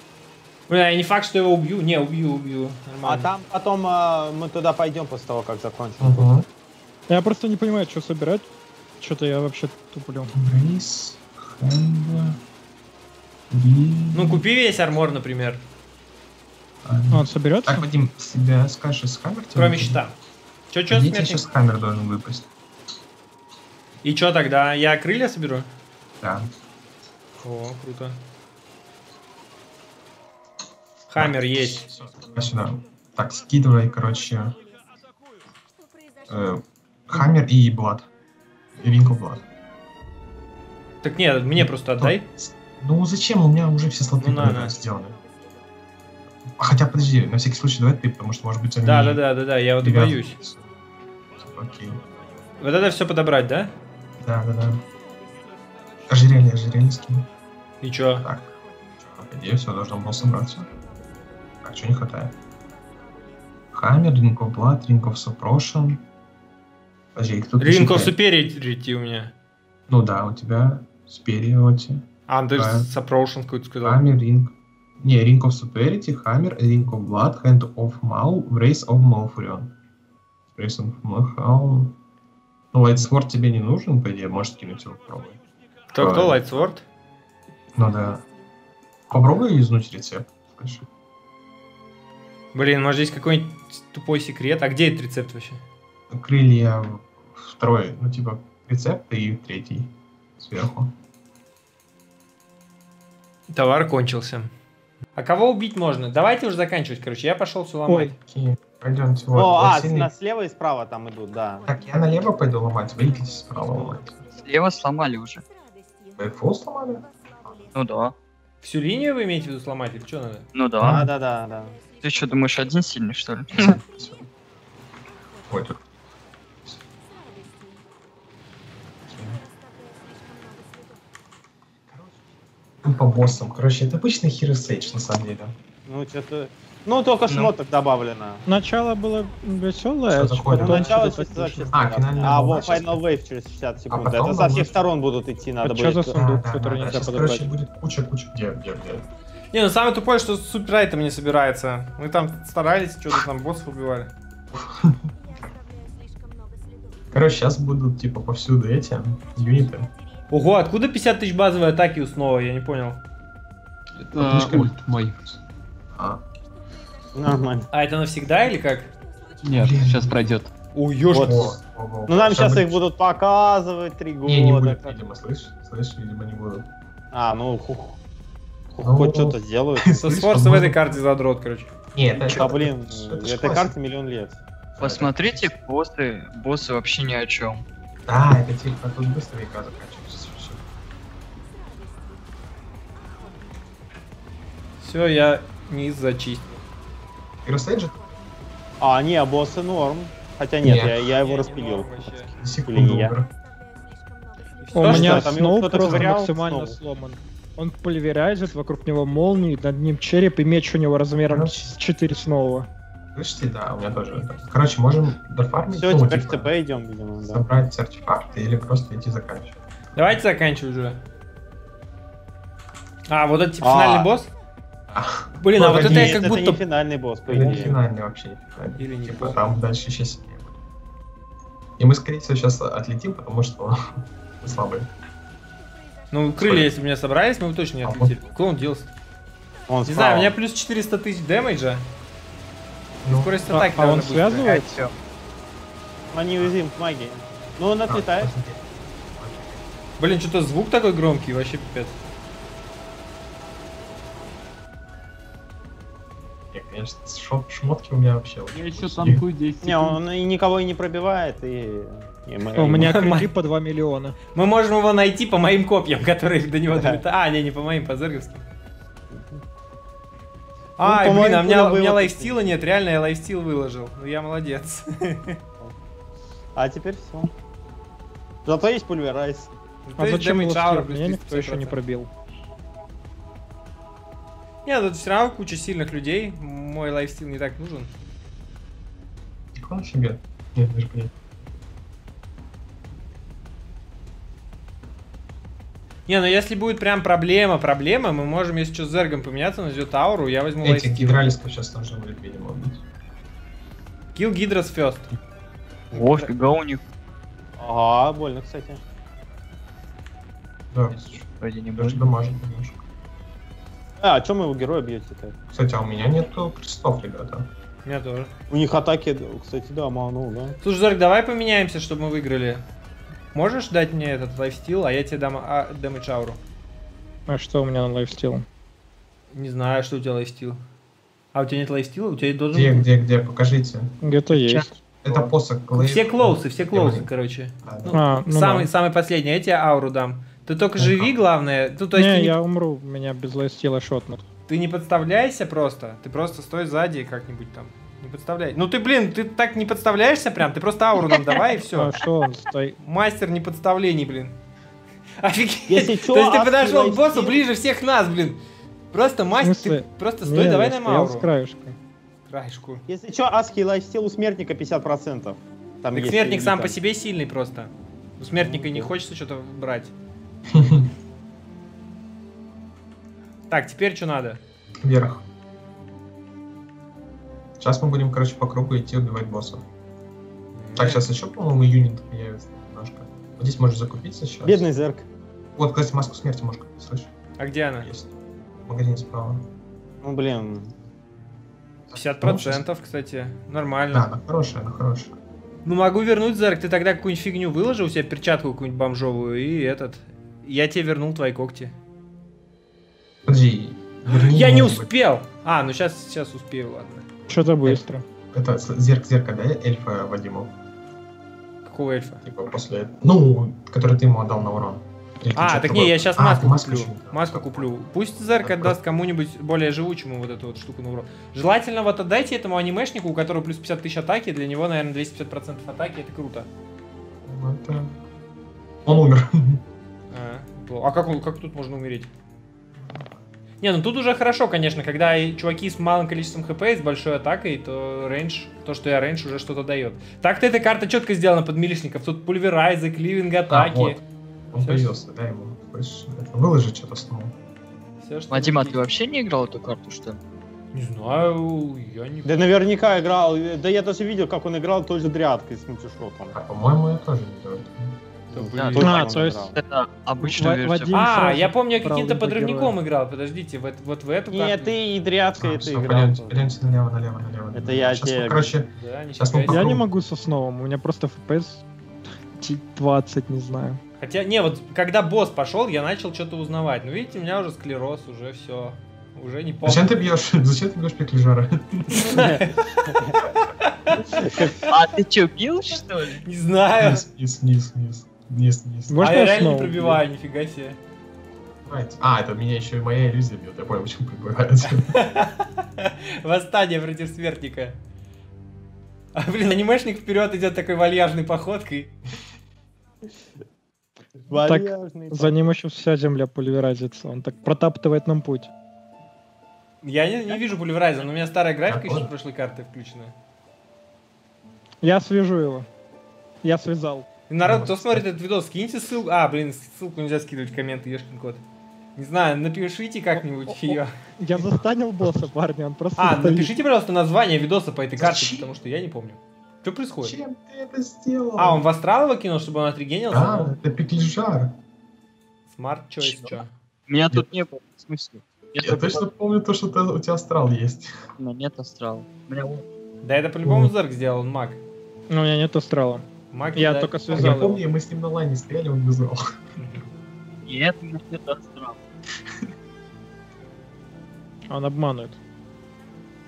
Бля, я не факт, что его убью. Не, убью, убью. А Нормально. там потом а, мы туда пойдем после того, как закончим. Угу. Я просто не понимаю, что собирать. Что-то я вообще туплю. Хэнда, Би. Ну, купи весь армор, например. Он соберется? Так, Вадим, себя скажешь из камер? тебе Кроме щита. Чё, Где тебе смертник? сейчас камер должен выпасть? И чё тогда? Я крылья соберу? Да. О, круто. Хаммер есть. Сюда. Так, скидывай, короче, э, Хаммер и Блад. И Blood. Так нет, мне просто отдай. Ну зачем? У меня уже все слоты Ну, на, были на. сделаны. Хотя, подожди, на всякий случай давай ты, потому что, может быть, они... Да, да, да, да, да, я вот и боюсь. Окей. Вот это все подобрать, да? Да, да, да. Ожерелье, ожерелье скину. И чё? Так. Идее, все должно было собраться. Так, что не хватает? Хаммер, Ring of Blood, Ring of Suppression. Подожди, их тут еще Ринков пять. Superiority у меня. Ну да, у тебя Superiority. А, ты Да. Suppression какой-то сказал. Хаммер, Ring... Не, Ring of Superiority, Hammer, Ring of Blood, Hand of Maul, Race of Malfurion. Race of Malfurion. Ну, Lightsword тебе не нужен, по идее, можешь кинуть его попробуй. Кто, кто? Lightsword? Ну да. Попробуй юзнуть рецепт. слышь. Блин, может здесь какой-нибудь тупой секрет? А где этот рецепт вообще? Крылья второй, ну типа рецепт и третий сверху. Товар кончился. А кого убить можно? Давайте уже заканчивать, короче. Я пошел все ломать. Ой, пойдемте. Вот, О, а, сильный- на слева и справа там идут, да. Так, я налево пойду ломать, вы идите справа ломать. Слева сломали уже. Бэкфол сломали? Ну да. Всю линию вы имеете в виду сломать? Или что надо? Ну Да, да. да, да, да. Ты что, думаешь, один сильный, что ли? Ой, тут. Ну, по боссам. Короче, это обычный Hero Sage, на самом деле. Ну, что-то... Ну, только Ну. шмоток добавлено. начало было веселое, Что а такое? Ну, начало что-то чисто такое. А, финальная А, вот сейчас Final Wave через 60 секунд. потом Это со всех сторон будут идти, надо А чё за будет... сундук, который да, нельзя сейчас, подобрать? короче, будет куча-куча. Где, где, где? Не, ну самое тупое, что с суперайтом не собирается. Мы там старались, что-то там боссов убивали. Короче, сейчас будут, типа, повсюду эти юниты. Ого, откуда 50 тысяч базовой атаки у снова? Я не понял. Это Отлично. ульт мой. А, Нормально. А это навсегда или как? Нет, Блин. сейчас пройдет. Ой, ёшки. Вот. о, о, о. Ну, нам сейчас будет- их будут показывать три года. Не, не будет, как- видимо, слышь? Слышь, видимо, не будут. А, ну, хух. Хух, Ну, хоть что-то сделают. Со Сфорца в этой карте задрот, короче. Нет, это Да, блин, это- это ж этой карте миллион лет. Посмотрите, боссы, боссы вообще ни о чем. Да, это типа тут быстро игра заканчивается. Все, я низ зачистил. Sage А, не, боссы норм. Хотя нет, Нет. я, я его Не, не распилил. секунду я. умер. У меня что, Сноу просто ковырял? максимально Сноу. сломан. Он пульверайзит, вокруг него молнии, над ним череп и меч у него размером Короче. с 4 Сноува. Слышите, да, у меня тоже. это. Короче, можем дофармить, Все, ну, теперь типа, в ТП идем, видимо, да. собрать артефакты или просто идти заканчивать. Давайте заканчивать уже. А, вот этот типа А. финальный босс? А, Блин, а вот это я как это будто... не финальный босс, по это не идее. финальный вообще, не финальный. Или не Типа, босс. там дальше еще сильнее будет. И мы, скорее всего, сейчас отлетим, потому что мы слабые. Ну, крылья, если бы у меня собрались, мы бы точно не А отлетели. Он делся? Он Не знаю, у меня плюс 400 тысяч дэмэджа. Ну, Скорость А, атаки а он связывает? Он неуязвим к магии. Ну, он а, отлетает. Блин, что-то звук такой громкий, вообще пипец. Шо- шмотки у меня вообще Я еще танкую 10 Не, он и никого и не пробивает, и... и мы- У меня по 2 миллиона. Мы можем его найти по моим копьям, которые до него Да. долетают. А, не, не по моим, по зерговским. А, по блин, а у меня, у меня лайфстила нет, реально я лайфстил выложил. Ну я молодец. А теперь все. Зато есть пульверайз. А зачем плюс Меня никто 30%. еще не пробил. Не, тут все равно куча сильных людей. Мой лайфстил не так нужен. Нихуя себе. Нет, даже понять. Не, ну если будет прям проблема, проблема, мы можем, если что, с Зергом поменяться, он идет ауру, я возьму Этих лайфстил. гидралисков сейчас должны будет, видимо, убить. Kill Гидрос first. О, фига у них. Ага, больно, кстати. Да, Вроде не даже будет. дамажит немножко. А, а чем его героя бьете-то? Кстати, а у меня нету крестов, ребята. У меня тоже. У них атаки, кстати, да, мало, да. Слушай, Зерг, давай поменяемся, чтобы мы выиграли. Можешь дать мне этот лайфстил, а я тебе дам а, дэмэдж ауру? А что у меня на лайфстил? Не знаю, что у тебя лайфстил. А у тебя нет лайфстила? У тебя должен Где, где, где? Покажите. Где-то есть. Это посох Глейв. Все клоусы, все клоусы, короче. Да, Ну. А, ну самый, да. самый последний, я тебе ауру дам. Ты только Ну, живи, главное. Ну, то есть не, ты, не, я умру, меня без лайфстила шотнут. ты не подставляйся просто. Ты просто стой сзади как-нибудь там. Не подставляй. Ну ты, блин, ты так не подставляешься прям, ты просто ауру нам давай и все. А что он стоит? Мастер не подставлений, блин. Офигеть. Если чё, То есть ты подошел к боссу ближе всех нас, блин. Просто мастер, ты просто стой, Не, давай я нам стоял с ауру. краешка. Краешку. Если что, адский лайфстил у смертника 50%. Там Так смертник сам по себе сильный просто. У смертника не хочется что-то брать. Так, теперь что надо? Вверх. Сейчас мы будем, короче, по кругу идти убивать боссов. Так, сейчас еще, по-моему, юнит появится немножко. Вот здесь можешь закупиться сейчас. Бедный зерк. Вот, кстати, маску смерти можешь купить, слышишь? А где она? Есть. В магазине справа. Ну, блин. 50%, кстати. Да, Нормально. она хорошая, она хорошая. Ну могу вернуть, Зарк, ты тогда какую-нибудь фигню выложи у себя, перчатку какую-нибудь бомжовую, и этот... Я тебе вернул твои когти. Подожди. Я не успел! А, ну сейчас, сейчас успею, ладно. Что-то быстро. Это зерк, зерка, да, эльфа Вадиму? Какого эльфа? Типа после... Ну, который ты ему отдал на урон. Или А, так не, я сейчас А, маску куплю. еще. Маску куплю. Пусть Зерк отдаст кому-нибудь более живучему вот эту вот штуку на урон. Желательно вот отдайте этому анимешнику, у которого плюс 50 тысяч атаки, для него, наверное, 250% атаки, это круто. Это- Он умер. А, плохо. а как, он- как тут можно умереть? Не, ну тут уже хорошо, конечно, когда и чуваки с малым количеством хп и с большой атакой, то range, то, что я range, уже что-то дает. Так-то эта карта четко сделана под милишников. Тут пульверайзы, cleaving атаки. А, вот. Он появился, дай ему. это, Выложи что-то снова. Всё, что Вадим, а ты вообще не играл эту карту, что ли? Не знаю, я не... Да наверняка играл. Да я даже видел, как он играл той же дрядкой с мультишотом. А, по-моему, я тоже не Да, блин. точно А, то есть- играл. Это обычная Ва- версия. Вадим А, я помню, я каким-то подрывником героя. играл. Подождите, в, эт- вот в эту Не, карту? ты и дрядкой А, это всё, играл. пойдемте налево, налево, налево. Это я Сейчас тебе- короче. Я не могу со сновом, у меня просто FPS 20, не знаю. Хотя, не, вот когда босс пошел, я начал что-то узнавать. Ну, видите, у меня уже склероз, уже все. Уже не помню. Зачем ты бьешь? Зачем ты бьешь пеклижара? А ты что, бил, что ли? Не знаю. Низ, низ, низ, низ, низ. Можно а я реально не пробиваю, нифига себе. А, это меня еще и моя иллюзия бьет. Я понял, почему пробивает. Восстание против смертника. А, блин, анимешник вперед идет такой вальяжной походкой. Вальяжный. За ним еще вся земля пульверазится, он так протаптывает нам путь. Я не, не вижу пульверайза, но у меня старая графика еще с прошлой карты включена. Я свяжу его. Я связал. Народ, кто смотрит этот видос, скиньте ссылку. А, блин, ссылку нельзя скидывать в комменты, ешкин код. Не знаю, напишите как-нибудь ее. Я застанил босса, парня, он просто А, стоит. напишите, пожалуйста, название видоса по этой карте, Зачем? потому что я не помню. Что происходит? Зачем ты это сделал? А, он в астрал его кинул, чтобы он отрегенился? Да, это пеклижар. Smart choice, Чё? чё? Меня тут не было, в смысле? Я только точно помню то, что ты- у тебя астрал есть. У меня нет астрала. Да это по-любому. Зерг сделал, он маг. Ну, у меня нет астрала. Маг Я кидает- только Я связал его. помню, мы с ним на лайне стояли, он бежал. нет, у меня нет астрала. Он обманывает.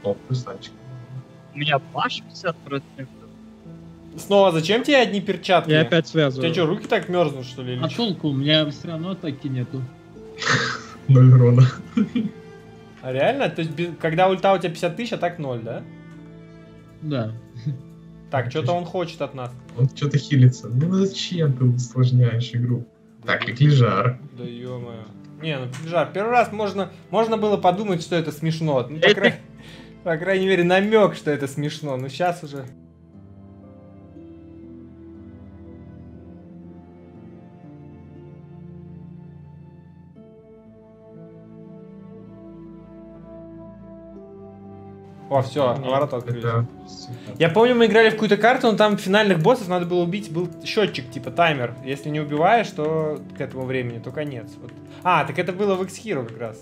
О, красавчик. У меня баш 50%. Снова, зачем тебе одни перчатки? Я опять У связываю. тебя что, руки так мерзнут, что ли? А толку? У меня все равно атаки нету. Ноль урона. А реально? То есть, когда ульта у тебя 50 тысяч, а так 0, да? Да. Так, что-то он хочет от нас. Он что-то хилится. Ну зачем ты усложняешь игру? Так, пеклижар. Да ё Не, ну жар, первый раз можно, можно было подумать, что это смешно. Ну, по, край- по крайней мере, намек, что это смешно. Но сейчас уже. О, все, Не, ворота открылись. Это... Я помню, мы играли в какую-то карту, но там финальных боссов надо было убить, был счетчик, типа таймер. Если не убиваешь, то к этому времени, то конец. Вот. А, так это было в X-Hero как раз.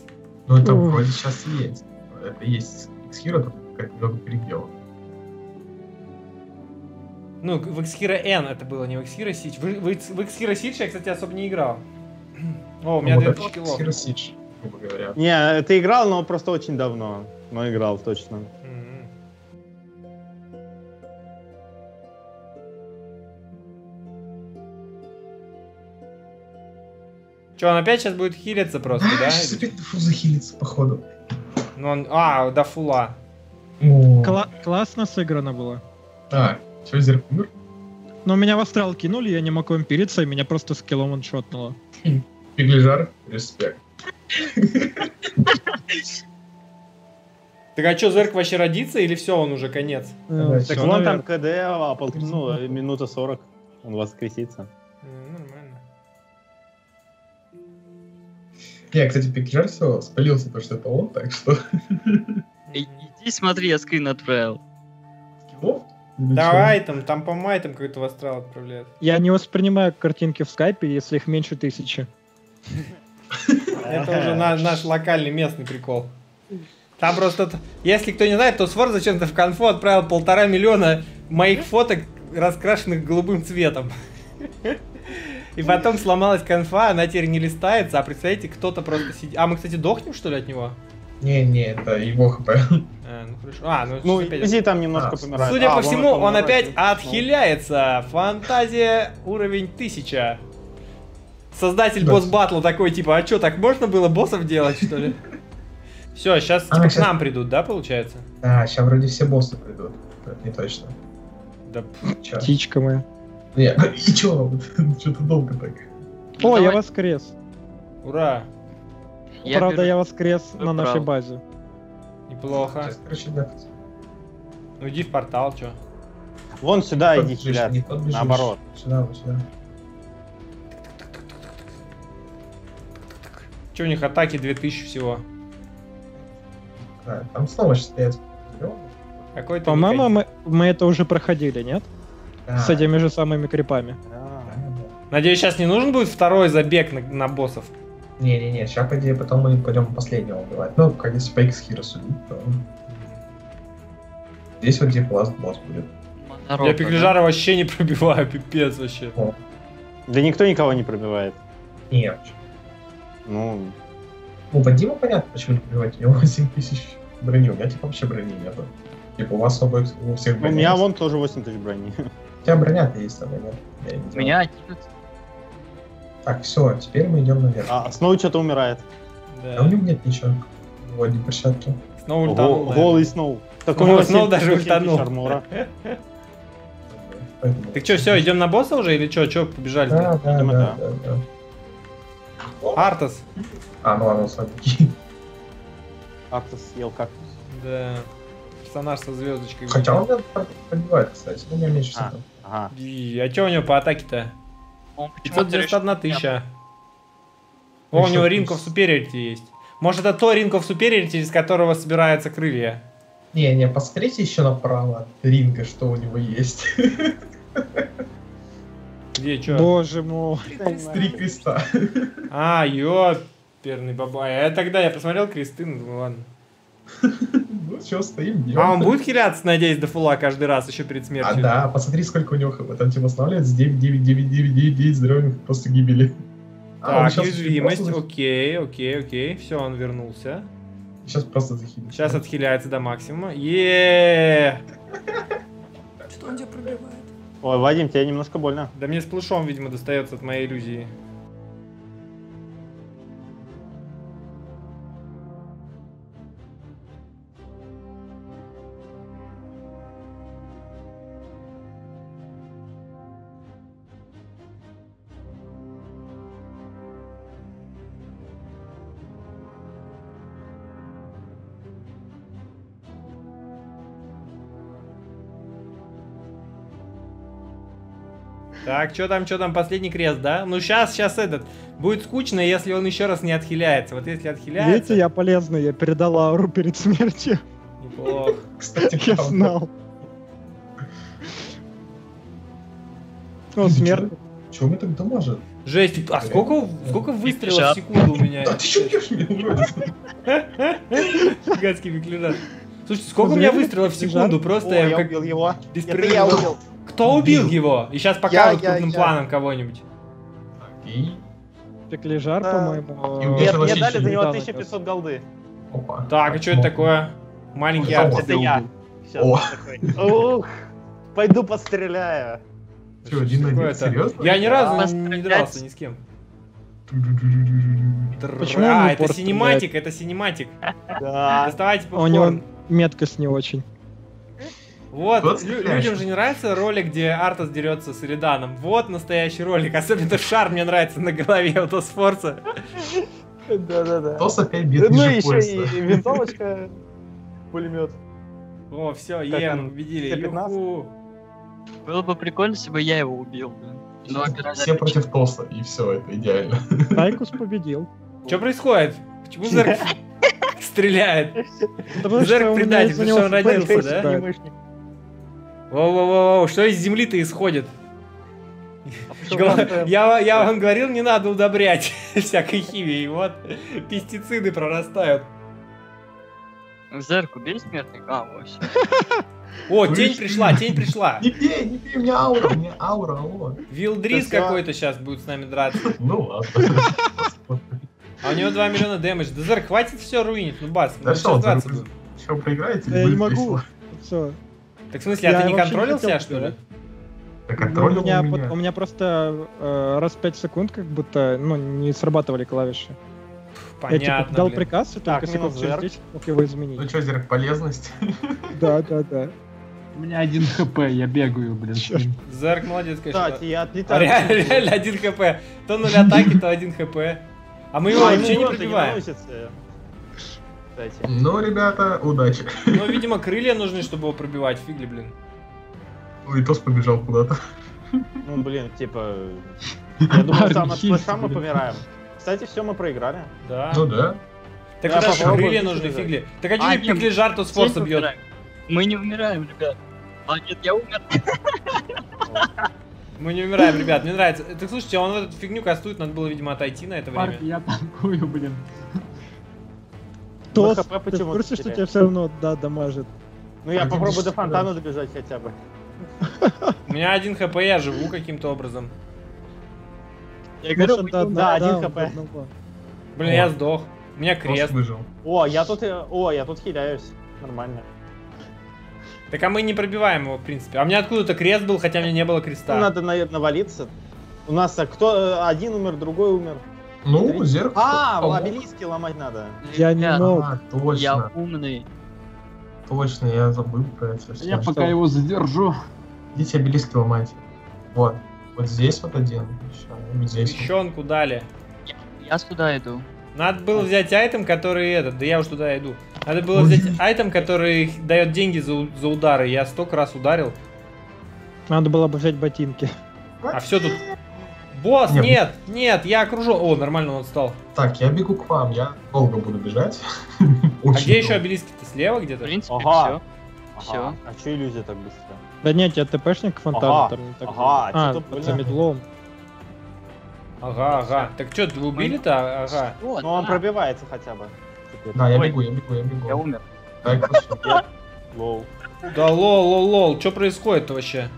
Ну, это Ух. вроде сейчас и есть. Это есть X-Hero, только как немного переделал. Ну, в X-Hero N это было, не в X-Hero Siege. В, в, в X-Hero Siege я, кстати, особо не играл. О, у меня Ну, вот 2000 это кило. X-Hero Siege, грубо говоря. Не, ты играл, но просто очень давно. Но играл, точно. Че, он опять сейчас будет хилиться просто, да? А, сейчас опять фу захилится, походу. Ну он... А, до фула. Кла- классно сыграно было. А, что, Зерк умер? Но меня в астрал кинули, я не мог вампириться, и меня просто скиллом ваншотнуло. Пиглижар? Респект. Так а что, Зерк вообще родится или все, он уже конец? Э, Да, Так вон наверно. там КД, а пол- ну, минута 40. Он воскресится. Не, кстати, Пиглижар все, спалился, то, что это он, так что... И- Иди смотри, я скрин отправил. Скиллов? Давай там, там по май там какой-то в астрал отправляют. Я не воспринимаю картинки в скайпе, если их меньше тысячи. Это уже на- наш локальный местный прикол. Там просто, если кто не знает, то Свор зачем-то в конфу отправил полтора миллиона моих фоток, раскрашенных голубым цветом. И потом сломалась конфа, она теперь не листается, а представляете, кто-то просто сидит... А, мы, кстати, дохнем, что ли, от него? чё? Не, не, это его хп. А, ну хорошо. А, ну, Ну, опять- Изи там немножко А, помирает. Судя А, по всему, он он опять. Ну, отхиляется. Фантазия уровень 1000. Создатель Да. босс батла такой, типа, а что, так можно было боссов делать, что ли? Все, сейчас А, типа к щас- нам придут, да, получается? Да, сейчас вроде все боссы придут. Это не точно. Да. Птичка моя. Не, и чё? Что-то долго так. О, я Давай. воскрес. Ура! Я Правда, беру- я воскрес Вы на нашей базе. Неплохо. Сейчас, короче, да. Ну иди в портал, чё. Вон сюда иди не тот бежишь. Наоборот. Сюда, вот сюда. Че у них атаки 2000 всего? Да, там снова сейчас стоят. Какой-то По-моему, мы, мы это уже проходили, нет? Да, С этими же самыми крипами. да, А, да. Надеюсь, сейчас не нужен будет второй забег на, на боссов. Не-не-не, сейчас, по идее, потом мы пойдем последнего убивать. Ну, как если по X-Hero судить, то... Здесь вот где Blast босс будет. Монорота, Я да? пиглижара вообще не пробиваю, пипец вообще. Да никто никого не пробивает. Нет. Ну, Ну, Вадима понятно, почему не пробивать. У него 7000 брони, у меня типа вообще брони нету. Типа у вас оба, у всех у броня меня есть. вон тоже 8 тысяч брони. У тебя броня-то есть, а у меня 11. Так, все, теперь мы идем наверх. А Сноу что-то умирает. А у него нет ничего. Него одни перчатки. Снова ультанул, Го-. Голый Сноу. Так у него Сноу 7 даже 7 тысяч ультанул. армора. Поэтому- Так что, все, идем на босса уже или что? Че, побежали? Да, да, Видимо, да, да. да, да. Артас. А, ну ладно, смотри. Артас съел кактус. Да. Персонаж со звездочкой. Хотя он меня пробивает, кстати. Ну, у меня меньше А. всего. Ага. И- А что у него по атаке-то? Он почему-то 591 решил- тысяча. О, у него. Ring of Superiority есть. Может, это то Ring of Superiority, из которого собираются крылья? Не, не, посмотрите еще направо от ринга, что у него есть. Где, что? Боже мой. Три креста. А, ёперный бабай. А тогда я посмотрел кресты, ну ладно. Что, стоим, бьем. А он будет хиляться, надеюсь, до фула каждый раз, еще перед А, смертью? да, посмотри, сколько у него хп. Там типа восстанавливается 9, 9, 9, 9, 9, 9 здоровьих просто гибели. А, Так, щас уязвимость, просто- окей, окей, окей. Все, он вернулся. Сейчас просто захилит. Сейчас отхиляется до максимума. Еее! Что он тебя пробивает? Ой, Вадим, тебе немножко больно. Да мне с плюшом, видимо, достается от моей иллюзии. Так, что там, что там, последний крест, да? Ну сейчас, сейчас этот. Будет скучно, если он еще раз не отхиляется. Вот если отхиляется... Видите, я полезный, я передал ауру перед смертью. Ох. Кстати, Я знал. О, смерть. Чего мы так дамажит? Жесть, а сколько, сколько выстрелов в секунду у меня? Да ты что бьешь меня? Гадский беклежат. Слушайте, сколько у меня выстрелов в секунду? Просто я я как убил его. Это я убил. Кто убил его? И сейчас покажут я, крупным я. планом кого-нибудь. И... Пеклежар, Да. по-моему. Э, Нет, мне вообще дали за него недавно 1500 голды. Опа. Так, а что это такое? Маленький Это артист. Это я. Сейчас О. такой. Ух, пойду постреляю. Что, один на один? Серьезно? Я ни разу не дрался ни с кем. Почему а, это cinematic, это cinematic. Да. Доставайте А У него попкорн. меткость не очень. Вот, Вот лю- стреляешь. людям же не нравится ролик, где Артас дерется с Эриданом. Вот настоящий ролик. Особенно шар мне нравится на голове у Тосфорца. Да-да-да. Тос опять бьет Ну еще и винтовочка, пулемет. О, все, ем, убедили. Т-15? Юху. Было бы прикольно, если бы я его убил. Но опера Все против Тоса, и все, это идеально. Тайкус победил. Что происходит? Почему Зерк стреляет? Зерк предатель, потому что он родился, да? Воу-воу-воу, что из земли-то исходит? Что Я, я вам говорил, не надо удобрять всякой химией. Вот пестициды прорастают. Зерк, убери смертник? А, всё. О, тень пришла, тень пришла. Не бей, не бей, у меня аура, у меня аура, алло. Вилдрис какой-то сейчас будет с нами драться. Ну ладно. А у него 2 миллиона дэмэдж. Да Зерк, хватит все руинить. Ну бас, Да что, что, проиграете? Я не могу. Все. Так в смысле, а ты не не контролил себя, что ли? Так Ну, у, меня, меня. у меня просто э, раз в 5 секунд как будто ну, не срабатывали клавиши. я типа Понятно, дал блин. приказ, и Так, только секунд минус через зерк. 10 мог его изменить. Ну что, Зерк, полезность? Да, да, да. У меня один хп, я бегаю, блин. Зерк молодец, конечно. Кстати, я А отлетаю. реально, реально 1 хп. То 0 атаки, то 1 хп. А мы его А, вообще не урон-то пробиваем. Кстати. Ну, ребята, удачи. Ну, видимо, крылья нужны, чтобы его пробивать. Фигли, блин. Ну и Тос побежал куда-то. Ну, блин, типа... Я думал, сам от флеша мы помираем. Кстати, все, мы проиграли. Да. Ну да. Так же попробую крылья нужны, фигли. Так а А, что нет, пикли жар, то с форса бьет? Мы не умираем, ребят. А нет, я умер. Мы не умираем, ребят, мне нравится. Так слушайте, он в эту фигню кастует, надо было, видимо, отойти на это Парк, время. я танкую, блин. Тос, ХП ты в курсе, что тебя все равно, да, дамажит? Ну, я попробую до фонтана добежать хотя бы. У меня один хп, я живу каким-то образом. Я говорю, Может, мы да, да, один хп. одного. Блин, я сдох. У меня крест. выжил. О, я тут... э, О, я тут хиляюсь. Нормально. Так а мы не пробиваем его, в принципе. А у меня откуда-то крест был, хотя у меня не было Ну, креста. надо на- навалиться. У нас а, кто э, один умер, другой умер. Ну, Три. Зерк... А, помог. обелиски ломать надо. Я не мог. А, Я точно, умный. точно, я забыл про это совсем. Я пока что? его задержу. Идите обелиски ломайте. Вот. Вот здесь вот один. Еще. Вот здесь. вот. Щенку дали. Я сюда иду. Надо было взять айтем, который этот, да я уж туда иду. Надо было взять айтем, который дает деньги за, за удары. Я столько раз ударил. Надо было бы взять ботинки. А все тут. Босс, Не, нет, нет, я окружен. О, нормально он отстал. Так, я бегу к вам, я долго буду бежать. А где еще обелиски-то? Слева В где-то? принципе, Ага. все. Ага. Всё. А че иллюзия так быстро? Да нет, я ТПшник Ага, там не так. ага, а, что-то за больно. медлом. Ага, ага. Так что, вы убили-то? Ага. Вот, Ну, он да. пробивается хотя бы. Да, я бегу, я бегу, я бегу. Я умер. Кусок. Lol. Да lol, lol, lol. Что происходит вообще?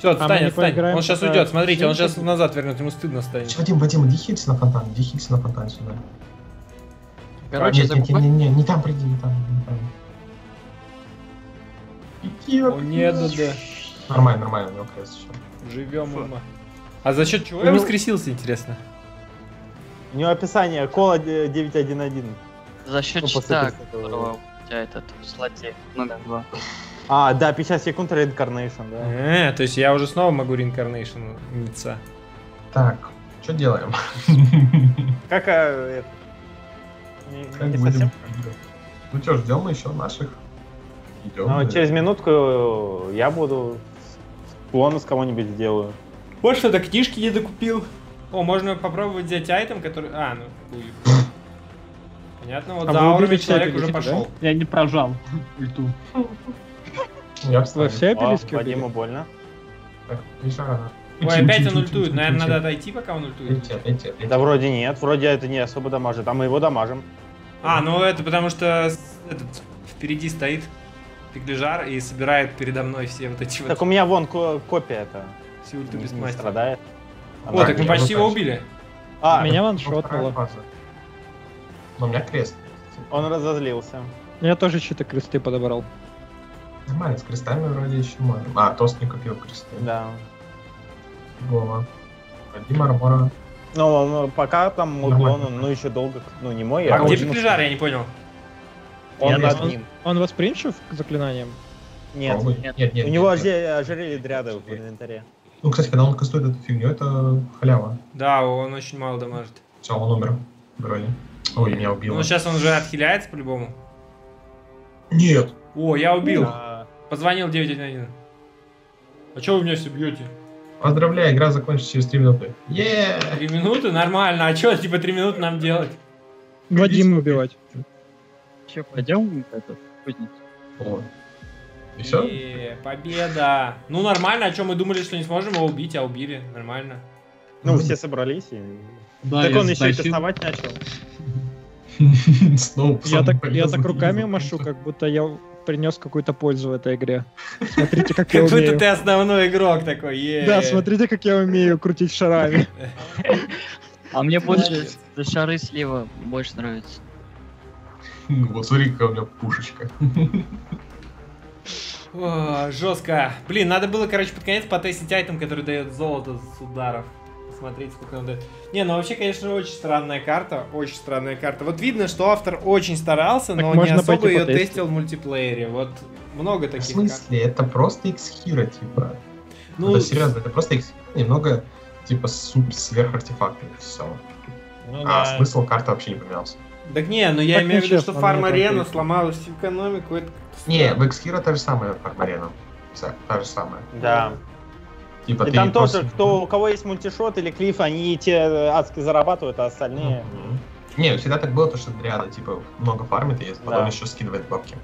Все, А отстань, не отстань. поиграем Он сейчас уйдет, смотрите, он сейчас назад вернет, ему стыдно станет. Вадим, Вадим, иди хилься на фонтан, иди хилься на фонтан сюда. Короче, нет, нет, закупай. нет, нет, не там приди, не там, не там. Иди, О, нет, да, да. Нормально, нормально, у него крест еще. Живем, ума. А за счет чего я воскресился, интересно? У него описание кола 911. За счет Ну, этого- которого у тебя этот злодей номер два. А, да, 50 секунд реинкарнейшн, да. Э, то есть я уже снова могу реинкарнейшн ниться. Так, что делаем? Как э, это? Не, Как не будем? совсем. Ну что, ждем еще наших. Идем. Ну, через минутку я буду бонус кого-нибудь сделаю. Вот что-то книжки не докупил. О, можно попробовать взять айтем, который... А, ну, хуй. Понятно, вот А за аурами человек уже пошел. Я не прожал ульту. Я Вы все обелиски Вадиму больно. Так, рано. Ой, опять он ультует. Наверное, надо отойти, пока он ультует. Да вроде нет, вроде это не особо дамажит, а мы его дамажим. А, ну это потому что этот впереди стоит пиглижар и собирает передо мной все вот эти Так вот у меня вон ко- копия это все ульты не бестмастера. страдает. О, так мы я почти его убили. А, Меня Ну, ваншотнуло. фаза. Но у меня крест. он разозлился. Я тоже чьи-то кресты подобрал. Нормально, с крестами вроде еще можем. А, Тост не купил кресты. Да. Вова. Вадим Армора. Ну, ну, пока там мой Нормально. клон, он, ну еще долго, ну не мой, А где пиглижар, я не понял. Он Я над ним. Он восприимчив к заклинаниям? Нет. Пробуй. нет. нет, нет. У него нет, нет. оже- ожерелье дряда в инвентаре. Ну, кстати, когда он кастует эту фигню, это халява. Да, он очень мало дамажит. Все, он умер. Вроде. Ой, меня убило. Ну сейчас он уже отхиляется по-любому. Нет. О, я убил. А, Позвонил 911. А чё вы меня все бьете? Поздравляю, игра закончится через 3 минуты. Еее! Три минуты? Нормально. А чё, типа, три минуты нам делать? Вадима убивать. Че, пойдем этот кузницу? О. И все? Е, победа. Ну, нормально. А чё, мы думали, что не сможем его убить, а убили. Нормально. Ну, все собрались и... Да, так он еще и тестовать начал. Снова Я так, я так руками машу, как будто я принес какую-то пользу в этой игре. Смотрите, как я Как будто умею. ты основной игрок такой. Да, смотрите, как я умею крутить шарами. А мне больше шары слева больше нравятся. Вот смотри, какая у меня пушечка. О, жестко. Блин, надо было, короче, под конец потестить айтем, который дает золото с ударов. Посмотреть, сколько он дает. Не, ну вообще, конечно, очень странная карта. Очень странная карта. Вот видно, что автор очень старался, Так но не особо ее потестить. тестил в мультиплеере. Вот много В таких карт. смысле? Это просто X-Hero, типа. Ну, это серьезно, это просто X-Hero, немного, типа, супер сверх артефакты. Все. Ну, А да. смысл карты вообще не поменялся. Так не, ну я Так имею в виду, что фарм мне арена конкретно. сломала всю экономику. Это Не, в X-Hero та же самая армарена. Вся, та же самая. Да. Типа, И там просто- тоже, кто, у кого есть мультишот или клиф, они те э, адски зарабатывают, а остальные... Мгм. Не, всегда так было, то, что ряда, типа, много фармит, и потом Да. еще скидывает бабки.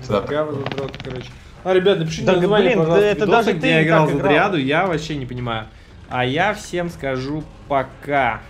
Всегда так. Задрот, короче. А, ребят, напишите Да, название, блин, пожалуйста, да это видоса, даже где ты я играл за играл. Дриаду, я вообще не понимаю. А я всем скажу пока.